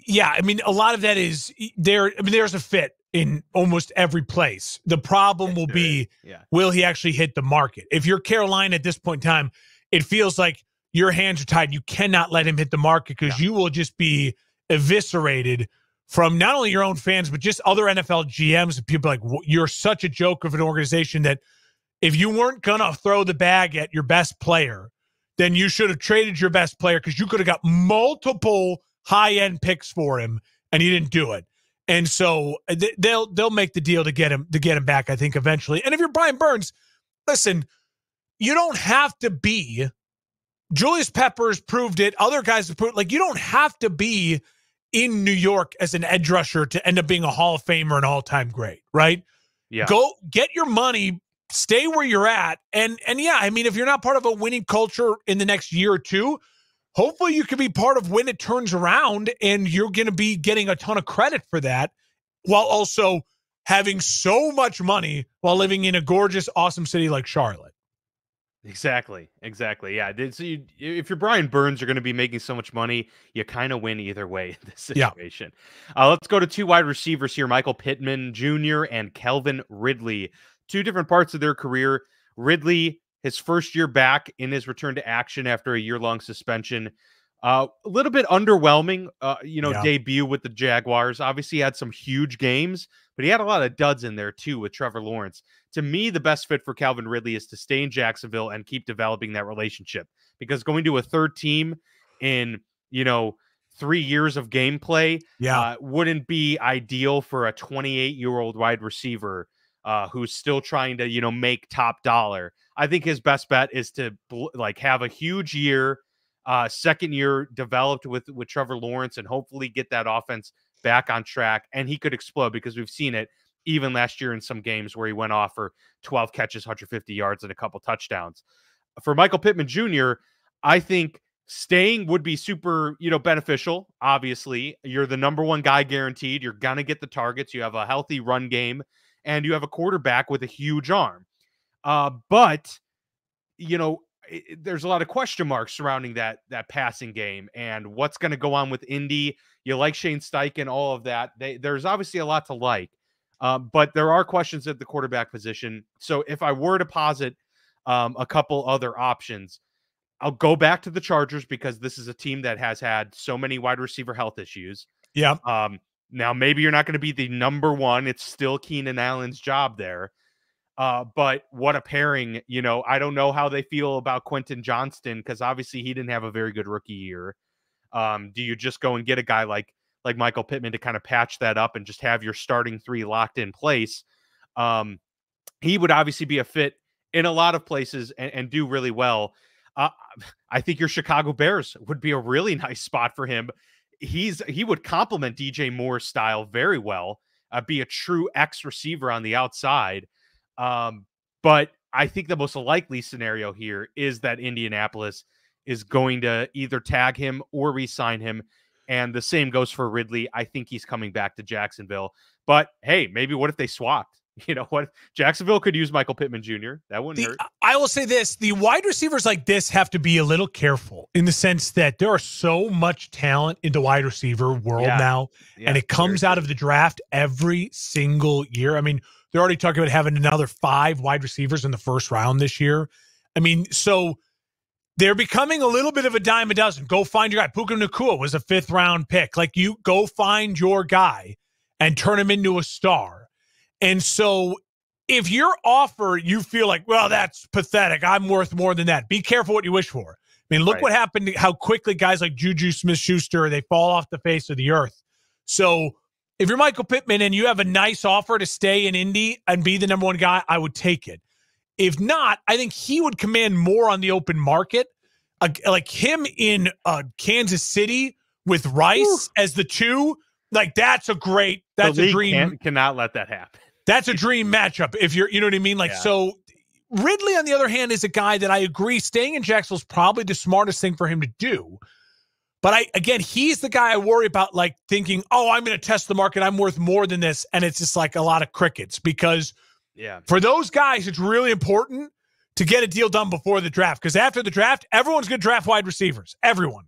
yeah, I mean, a lot of that is there. I mean, there's a fit in almost every place. The problem will be, yeah. will he actually hit the market? If you're Carolina at this point in time, it feels like your hands are tied. You cannot let him hit the market because yeah. you will just be eviscerated from not only your own fans but just other NFL GMs and people like you're such a joke of an organization that if you weren't gonna throw the bag at your best player, then you should have traded your best player because you could have got multiple high end picks for him and he didn't do it. And so uh, they'll they'll make the deal to get him to get him back. I think eventually. And if you're Brian Burns, listen, you don't have to be. Julius Peppers proved it. Other guys have proved like you don't have to be in New York as an edge rusher to end up being a Hall of Famer and all time great, right? Yeah. Go get your money, stay where you're at, and and yeah, I mean, if you're not part of a winning culture in the next year or two, hopefully you can be part of when it turns around, and you're going to be getting a ton of credit for that, while also having so much money while living in a gorgeous, awesome city like Charlotte. Exactly. Exactly. Yeah. So you, if you're Brian Burns, you're going to be making so much money. You kind of win either way in this situation. Yeah. Uh, let's go to two wide receivers here Michael Pittman Jr. and Calvin Ridley. Two different parts of their career. Ridley, his first year back in his return to action after a year long suspension. Uh, a little bit underwhelming, uh, you know, yeah. debut with the Jaguars. Obviously, had some huge games, but he had a lot of duds in there too with Trevor Lawrence. To me, the best fit for Calvin Ridley is to stay in Jacksonville and keep developing that relationship because going to a third team in, you know, three years of gameplay yeah. Uh, wouldn't be ideal for a 28 year old wide receiver uh, who's still trying to, you know, make top dollar. I think his best bet is to like have a huge year, uh, second year developed with with Trevor Lawrence, and hopefully get that offense back on track, and he could explode because we've seen it even last year in some games where he went off for 12 catches, 150 yards, and a couple touchdowns. For Michael Pittman Jr., I think staying would be super, you know, beneficial. Obviously, you're the number one guy guaranteed. You're gonna get the targets. You have a healthy run game, and you have a quarterback with a huge arm. Uh, but you know, it, there's a lot of question marks surrounding that that passing game and what's going to go on with Indy. You like Shane Steichen, all of that. They, there's obviously a lot to like, um, but there are questions at the quarterback position. So if I were to posit um, a couple other options, I'll go back to the Chargers because this is a team that has had so many wide receiver health issues. Yeah. Um, now maybe you're not going to be the number one. It's still Keenan Allen's job there. Uh, but what a pairing, you know, I don't know how they feel about Quentin Johnston because obviously he didn't have a very good rookie year. Um, do you just go and get a guy like like Michael Pittman to kind of patch that up and just have your starting three locked in place? Um, he would obviously be a fit in a lot of places and, and do really well. Uh, I think your Chicago Bears would be a really nice spot for him. He's he would complement DJ Moore's style very well. Uh, be a true X receiver on the outside um, but I think the most likely scenario here is that Indianapolis is going to either tag him or re-sign him. And the same goes for Ridley. I think he's coming back to Jacksonville. But hey, maybe what if they swapped? You know what? Jacksonville could use Michael Pittman Jr. That wouldn't the, hurt. I will say this the wide receivers like this have to be a little careful in the sense that there are so much talent in the wide receiver world yeah. now. Yeah, and it comes out of the draft every single year. I mean, they're already talking about having another five wide receivers in the first round this year. I mean, so they're becoming a little bit of a dime a dozen. Go find your guy. Puka Nacua was a fifth round pick. Like you go find your guy and turn him into a star. And so if your offer, you feel like, well, that's pathetic. I'm worth more than that. Be careful what you wish for. I mean, look right. what happened, how quickly guys like Juju Smith Schuster, they fall off the face of the earth. So if you're Michael Pittman and you have a nice offer to stay in Indy and be the number one guy, I would take it. If not, I think he would command more on the open market. Uh, like him in uh, Kansas City with Rice Ooh. as the two, like that's a great, that's a dream. Can, cannot let that happen. That's a dream matchup. If you're, you know what I mean? Like, yeah. so Ridley, on the other hand, is a guy that I agree staying in Jacksonville is probably the smartest thing for him to do. But I again, he's the guy I worry about, like thinking, "Oh, I'm going to test the market. I'm worth more than this," and it's just like a lot of crickets because, yeah, for those guys, it's really important to get a deal done before the draft because after the draft, everyone's going to draft wide receivers, everyone,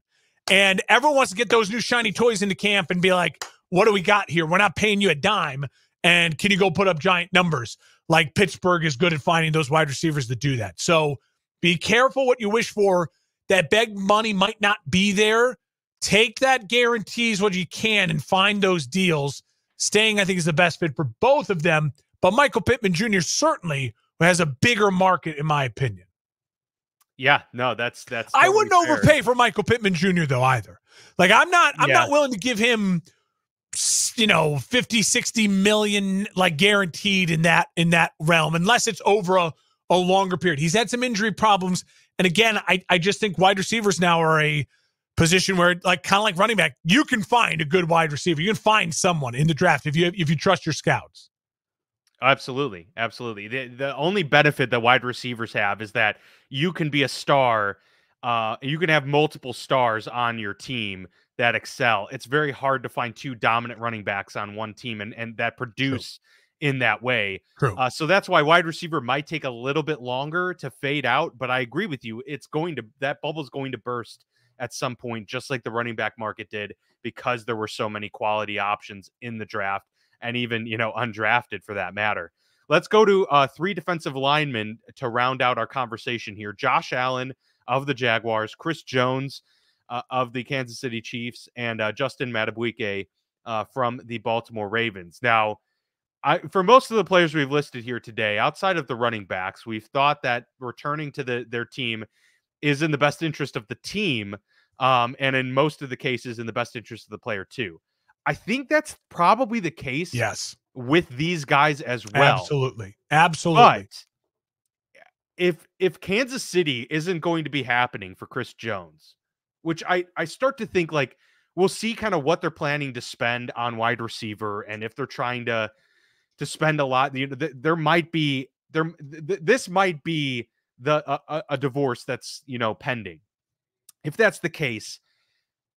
and everyone wants to get those new shiny toys into camp and be like, "What do we got here? We're not paying you a dime, and can you go put up giant numbers?" Like Pittsburgh is good at finding those wide receivers that do that. So be careful what you wish for. That big money might not be there take that guarantees what you can and find those deals. Staying, I think, is the best fit for both of them. But Michael Pittman Jr. certainly has a bigger market, in my opinion. Yeah, no, that's that's. Totally I wouldn't fair. overpay for Michael Pittman Jr. though either. Like I'm not, I'm yeah. not willing to give him, you know, 50, 60 million like guaranteed in that in that realm, unless it's over a, a longer period. He's had some injury problems, and again, I I just think wide receivers now are a position where like kind of like running back, you can find a good wide receiver. You can find someone in the draft if you if you trust your scouts. Absolutely, absolutely. The the only benefit that wide receivers have is that you can be a star. Uh, you can have multiple stars on your team that excel. It's very hard to find two dominant running backs on one team and and that produce True. in that way. True. Uh, so that's why wide receiver might take a little bit longer to fade out. But I agree with you. It's going to that bubble is going to burst at some point, just like the running back market did, because there were so many quality options in the draft and even, you know, undrafted for that matter. Let's go to uh, three defensive linemen to round out our conversation here Josh Allen of the Jaguars, Chris Jones of the Kansas City Chiefs, and uh, Justin Madubuike uh, from the Baltimore Ravens. Now, I, for most of the players we've listed here today, outside of the running backs, we've thought that returning to the, their team is in the best interest of the team, um, and in most of the cases, in the best interest of the player too. I think that's probably the case. Yes, with these guys as well. Absolutely, absolutely. But if if Kansas City isn't going to be happening for Chris Jones, which I I start to think like we'll see kind of what they're planning to spend on wide receiver, and if they're trying to to spend a lot, you know, there might be there. This might be the a, a divorce that's you know pending. If that's the case,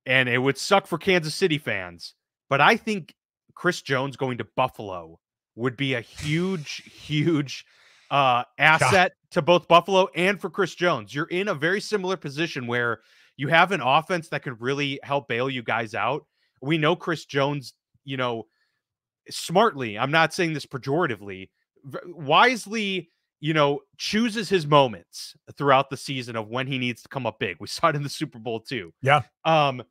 and it would suck for Kansas City fans, but I think Chris Jones going to Buffalo would be a huge, huge uh, asset God. to both Buffalo and for Chris Jones. You're in a very similar position where you have an offense that could really help bail you guys out. We know Chris Jones, you know, smartly, I'm not saying this pejoratively, wisely you know, chooses his moments throughout the season of when he needs to come up big. We saw it in the Super Bowl too. Yeah. Um,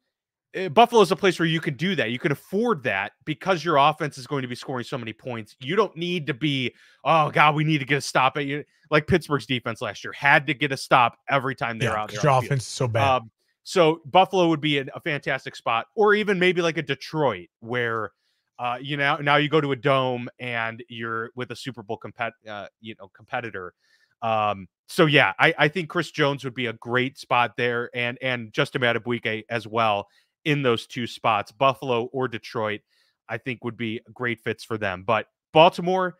eh, Buffalo is a place where you can do that. You can afford that because your offense is going to be scoring so many points. You don't need to be, oh God, we need to get a stop at you. Like Pittsburgh's defense last year had to get a stop every time they're yeah, out. Your offense is so bad. Um, so Buffalo would be a, fantastic spot, or even maybe like a Detroit where uh, you know, now you go to a dome and you're with a Super Bowl compet, uh, you know, competitor. Um, so yeah, I, I think Chris Jones would be a great spot there, and and Justin Madubuike as well in those two spots, Buffalo or Detroit. I think would be great fits for them. But Baltimore,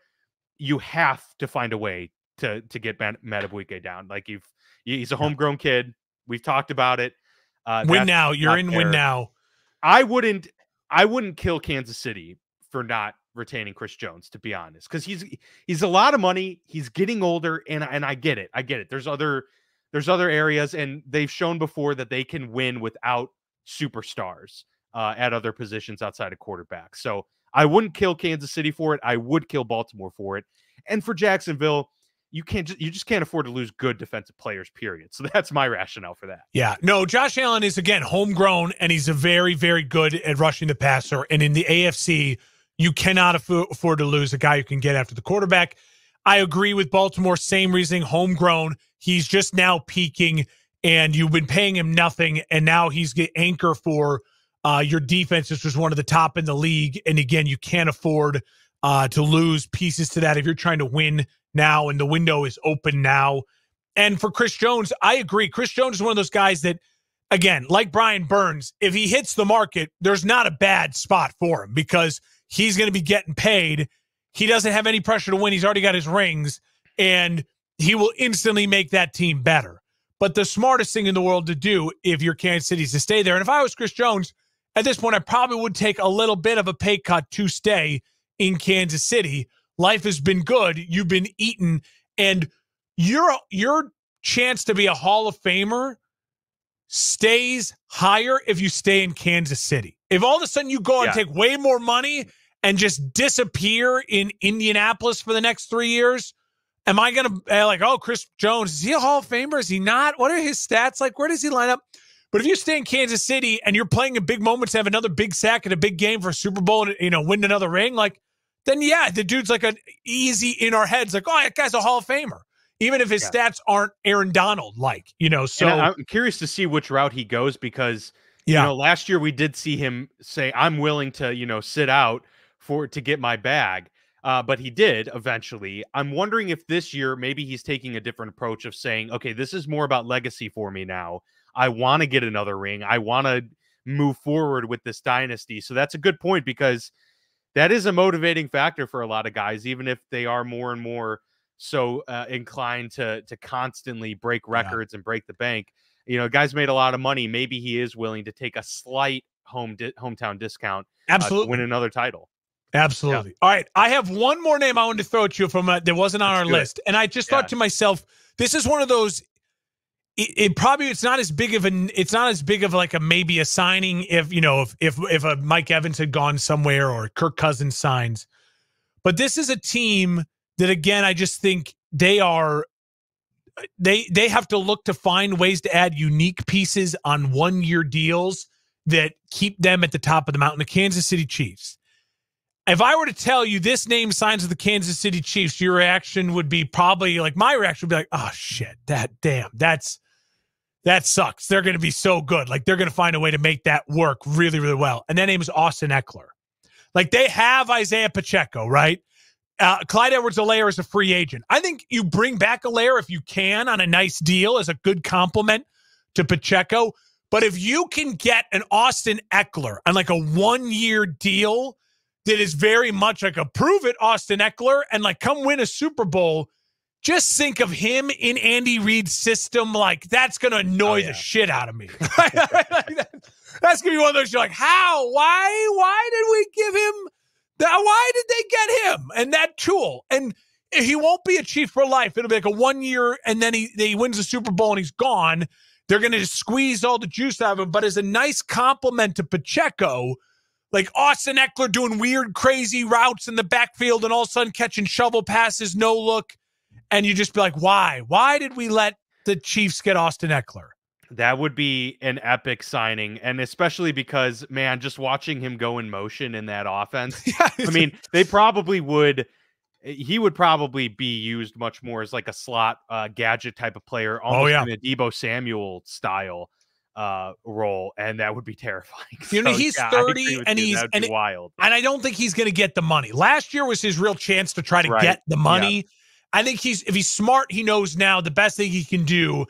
you have to find a way to to get Madubuike down. Like you've he's a homegrown kid. We've talked about it. Uh, win now. You're in there. win now. I wouldn't I wouldn't kill Kansas City for not retaining Chris Jones, to be honest, because he's he's a lot of money. He's getting older, and and I get it. I get it. There's other there's other areas, and they've shown before that they can win without superstars uh, at other positions outside of quarterback. So I wouldn't kill Kansas City for it. I would kill Baltimore for it, and for Jacksonville you can't just you just can't afford to lose good defensive players period. So that's my rationale for that. Yeah. No josh allen is again homegrown and he's a very very good at rushing the passer. And in the afc you cannot afford to lose a guy who can get after the quarterback. I agree with baltimore. Same reasoning homegrown. He's just now peaking and you've been paying him nothing and now he's the anchor for uh, your defense which was one of the top in the league. And again you can't afford uh, to lose pieces to that if you're trying to win now and the window is open now. And for Chris Jones, I agree. Chris Jones is one of those guys that, again, like Brian Burns, if he hits the market, there's not a bad spot for him because he's going to be getting paid. He doesn't have any pressure to win. He's already got his rings and he will instantly make that team better. but the smartest thing in the world to do if you're Kansas City is to stay there. And if I was Chris Jones, at this point, I probably would take a little bit of a pay cut to stay in Kansas City. Life has been good. You've been eaten, and your your chance to be a Hall of Famer stays higher if you stay in Kansas City. If all of a sudden you go and take way more money and just disappear in Indianapolis for the next three years, am I going to uh, like, oh, Chris Jones, is he a Hall of Famer? Is he not? What are his stats like? Where does he line up? But if you stay in Kansas City and you're playing in big moments, have another big sack and a big game for a Super Bowl and, you know, win another ring, like, then yeah, the dude's like an easy in our heads, like, oh, that guy's a Hall of Famer even if his yeah. stats aren't Aaron Donald like, you know. So and I'm curious to see which route he goes because yeah. you know, last year we did see him say, I'm willing to, you know, sit out for to get my bag. Uh, but he did eventually. I'm wondering if this year maybe he's taking a different approach of saying, okay, this is more about legacy for me now. I want to get another ring. I want to move forward with this dynasty. So that's a good point because that is a motivating factor for a lot of guys, even if they are more and more so uh, inclined to to constantly break records yeah. and break the bank. You know, guys made a lot of money. Maybe he is willing to take a slight home di- hometown discount, absolutely, uh, win another title. Absolutely. Yeah. All right, I have one more name I wanted to throw at you from uh, that wasn't on That's our good. list, and I just yeah. thought to myself, this is one of those. It, it, probably it's not as big of an it's not as big of like a maybe a signing if you know if if if a Mike Evans had gone somewhere or Kirk Cousins signs, but this is a team that again, I just think they are they they have to look to find ways to add unique pieces on one year deals that keep them at the top of the mountain. The Kansas City Chiefs. If I were to tell you this name signs with the Kansas City Chiefs, your reaction would be probably like my reaction would be like, oh shit, that damn, that's that sucks. They're going to be so good. Like they're going to find a way to make that work really, really well. And that name is Austin Ekeler. Like they have Isaiah Pacheco, right? Uh, Clyde Edwards-Helaire is a free agent. I think you bring back Helaire if you can on a nice deal as a good compliment to Pacheco. But if you can get an Austin Ekeler on like a one year deal that is very much like a prove it Austin Ekeler and like come win a Super Bowl, just think of him in Andy Reid's system. Like that's going to annoy oh, yeah. the shit out of me. that's going to be one of those you're like, how? Why? Why did we give him? That? Why did they get him and that tool? And he won't be a chief for life. It'll be like a one year, and then he, he wins the Super Bowl and he's gone. They're going to squeeze all the juice out of him. But as a nice compliment to Pacheco, like Austin Ekeler doing weird, crazy routes in the backfield and all of a sudden catching shovel passes, no look. And you just be like, why? Why did we let the Chiefs get Austin Ekeler? That would be an epic signing, and especially because man, just watching him go in motion in that offense. I mean, they probably would. He would probably be used much more as like a slot uh, gadget type of player, oh, almost oh, yeah. in a Deebo Samuel style uh role and that would be terrifying. You know, so, he's yeah, 30 and you. he's and wild. And I don't think he's going to get the money. Last year was his real chance to try to right. get the money. Yeah. I think he's if he's smart, he knows now the best thing he can do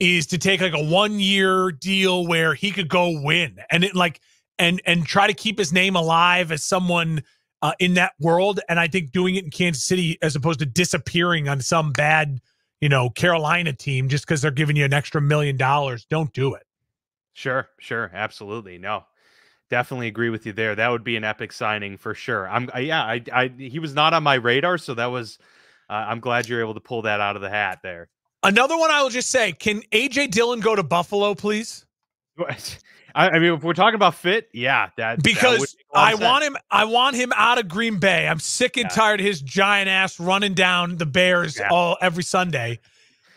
is to take like a one year deal where he could go win and it like and and try to keep his name alive as someone uh, in that world. And I think doing it in Kansas City as opposed to disappearing on some bad, you know, Carolina team just because they're giving you an extra million dollars, don't do it. Sure, sure, absolutely. No, definitely agree with you there. That would be an epic signing for sure. I'm, I, yeah, I, I, he was not on my radar, so that was. Uh, I'm glad you're able to pull that out of the hat there. Another one I will just say, can AJ Dillon go to Buffalo, please? I, mean, if we're talking about fit, yeah, that because that I sense. want him. I want him out of Green Bay. I'm sick and yeah. tired of his giant ass running down the Bears yeah. all every Sunday,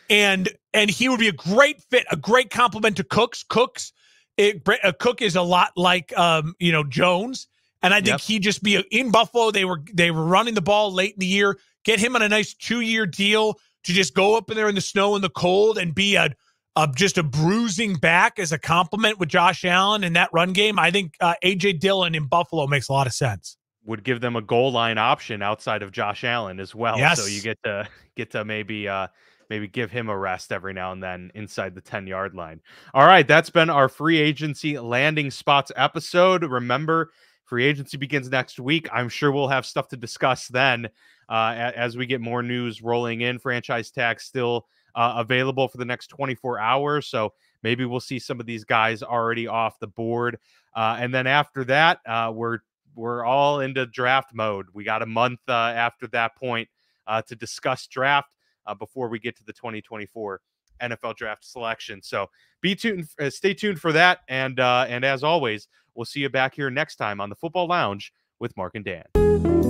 and and he would be a great fit, a great compliment to Cooks. Cooks, it, a Cook is a lot like um, you know Jones, and I think yep. he'd just be a, in Buffalo. They were they were running the ball late in the year. Get him on a nice two year deal to just go up in there in the snow and the cold and be a, a just a bruising back as a compliment with Josh Allen in that run game. I think uh, AJ Dillon in Buffalo makes a lot of sense. Would give them a goal line option outside of Josh Allen as well. Yes. So you get to get to maybe uh maybe give him a rest every now and then inside the 10 yard line. All right, that's been our free agency landing spots episode. Remember, free agency begins next week. I'm sure we'll have stuff to discuss then uh, as we get more news rolling in. Franchise tax still uh, available for the next 24 hours. So maybe we'll see some of these guys already off the board. Uh, and then after that, uh, we're we're all into draft mode. We got a month uh, after that point uh, to discuss draft before we get to the 2024 NFL draft selection. So be tuned, stay tuned for that. And and as always, we'll see you back here next time on the Football Lounge with Mark and Dan.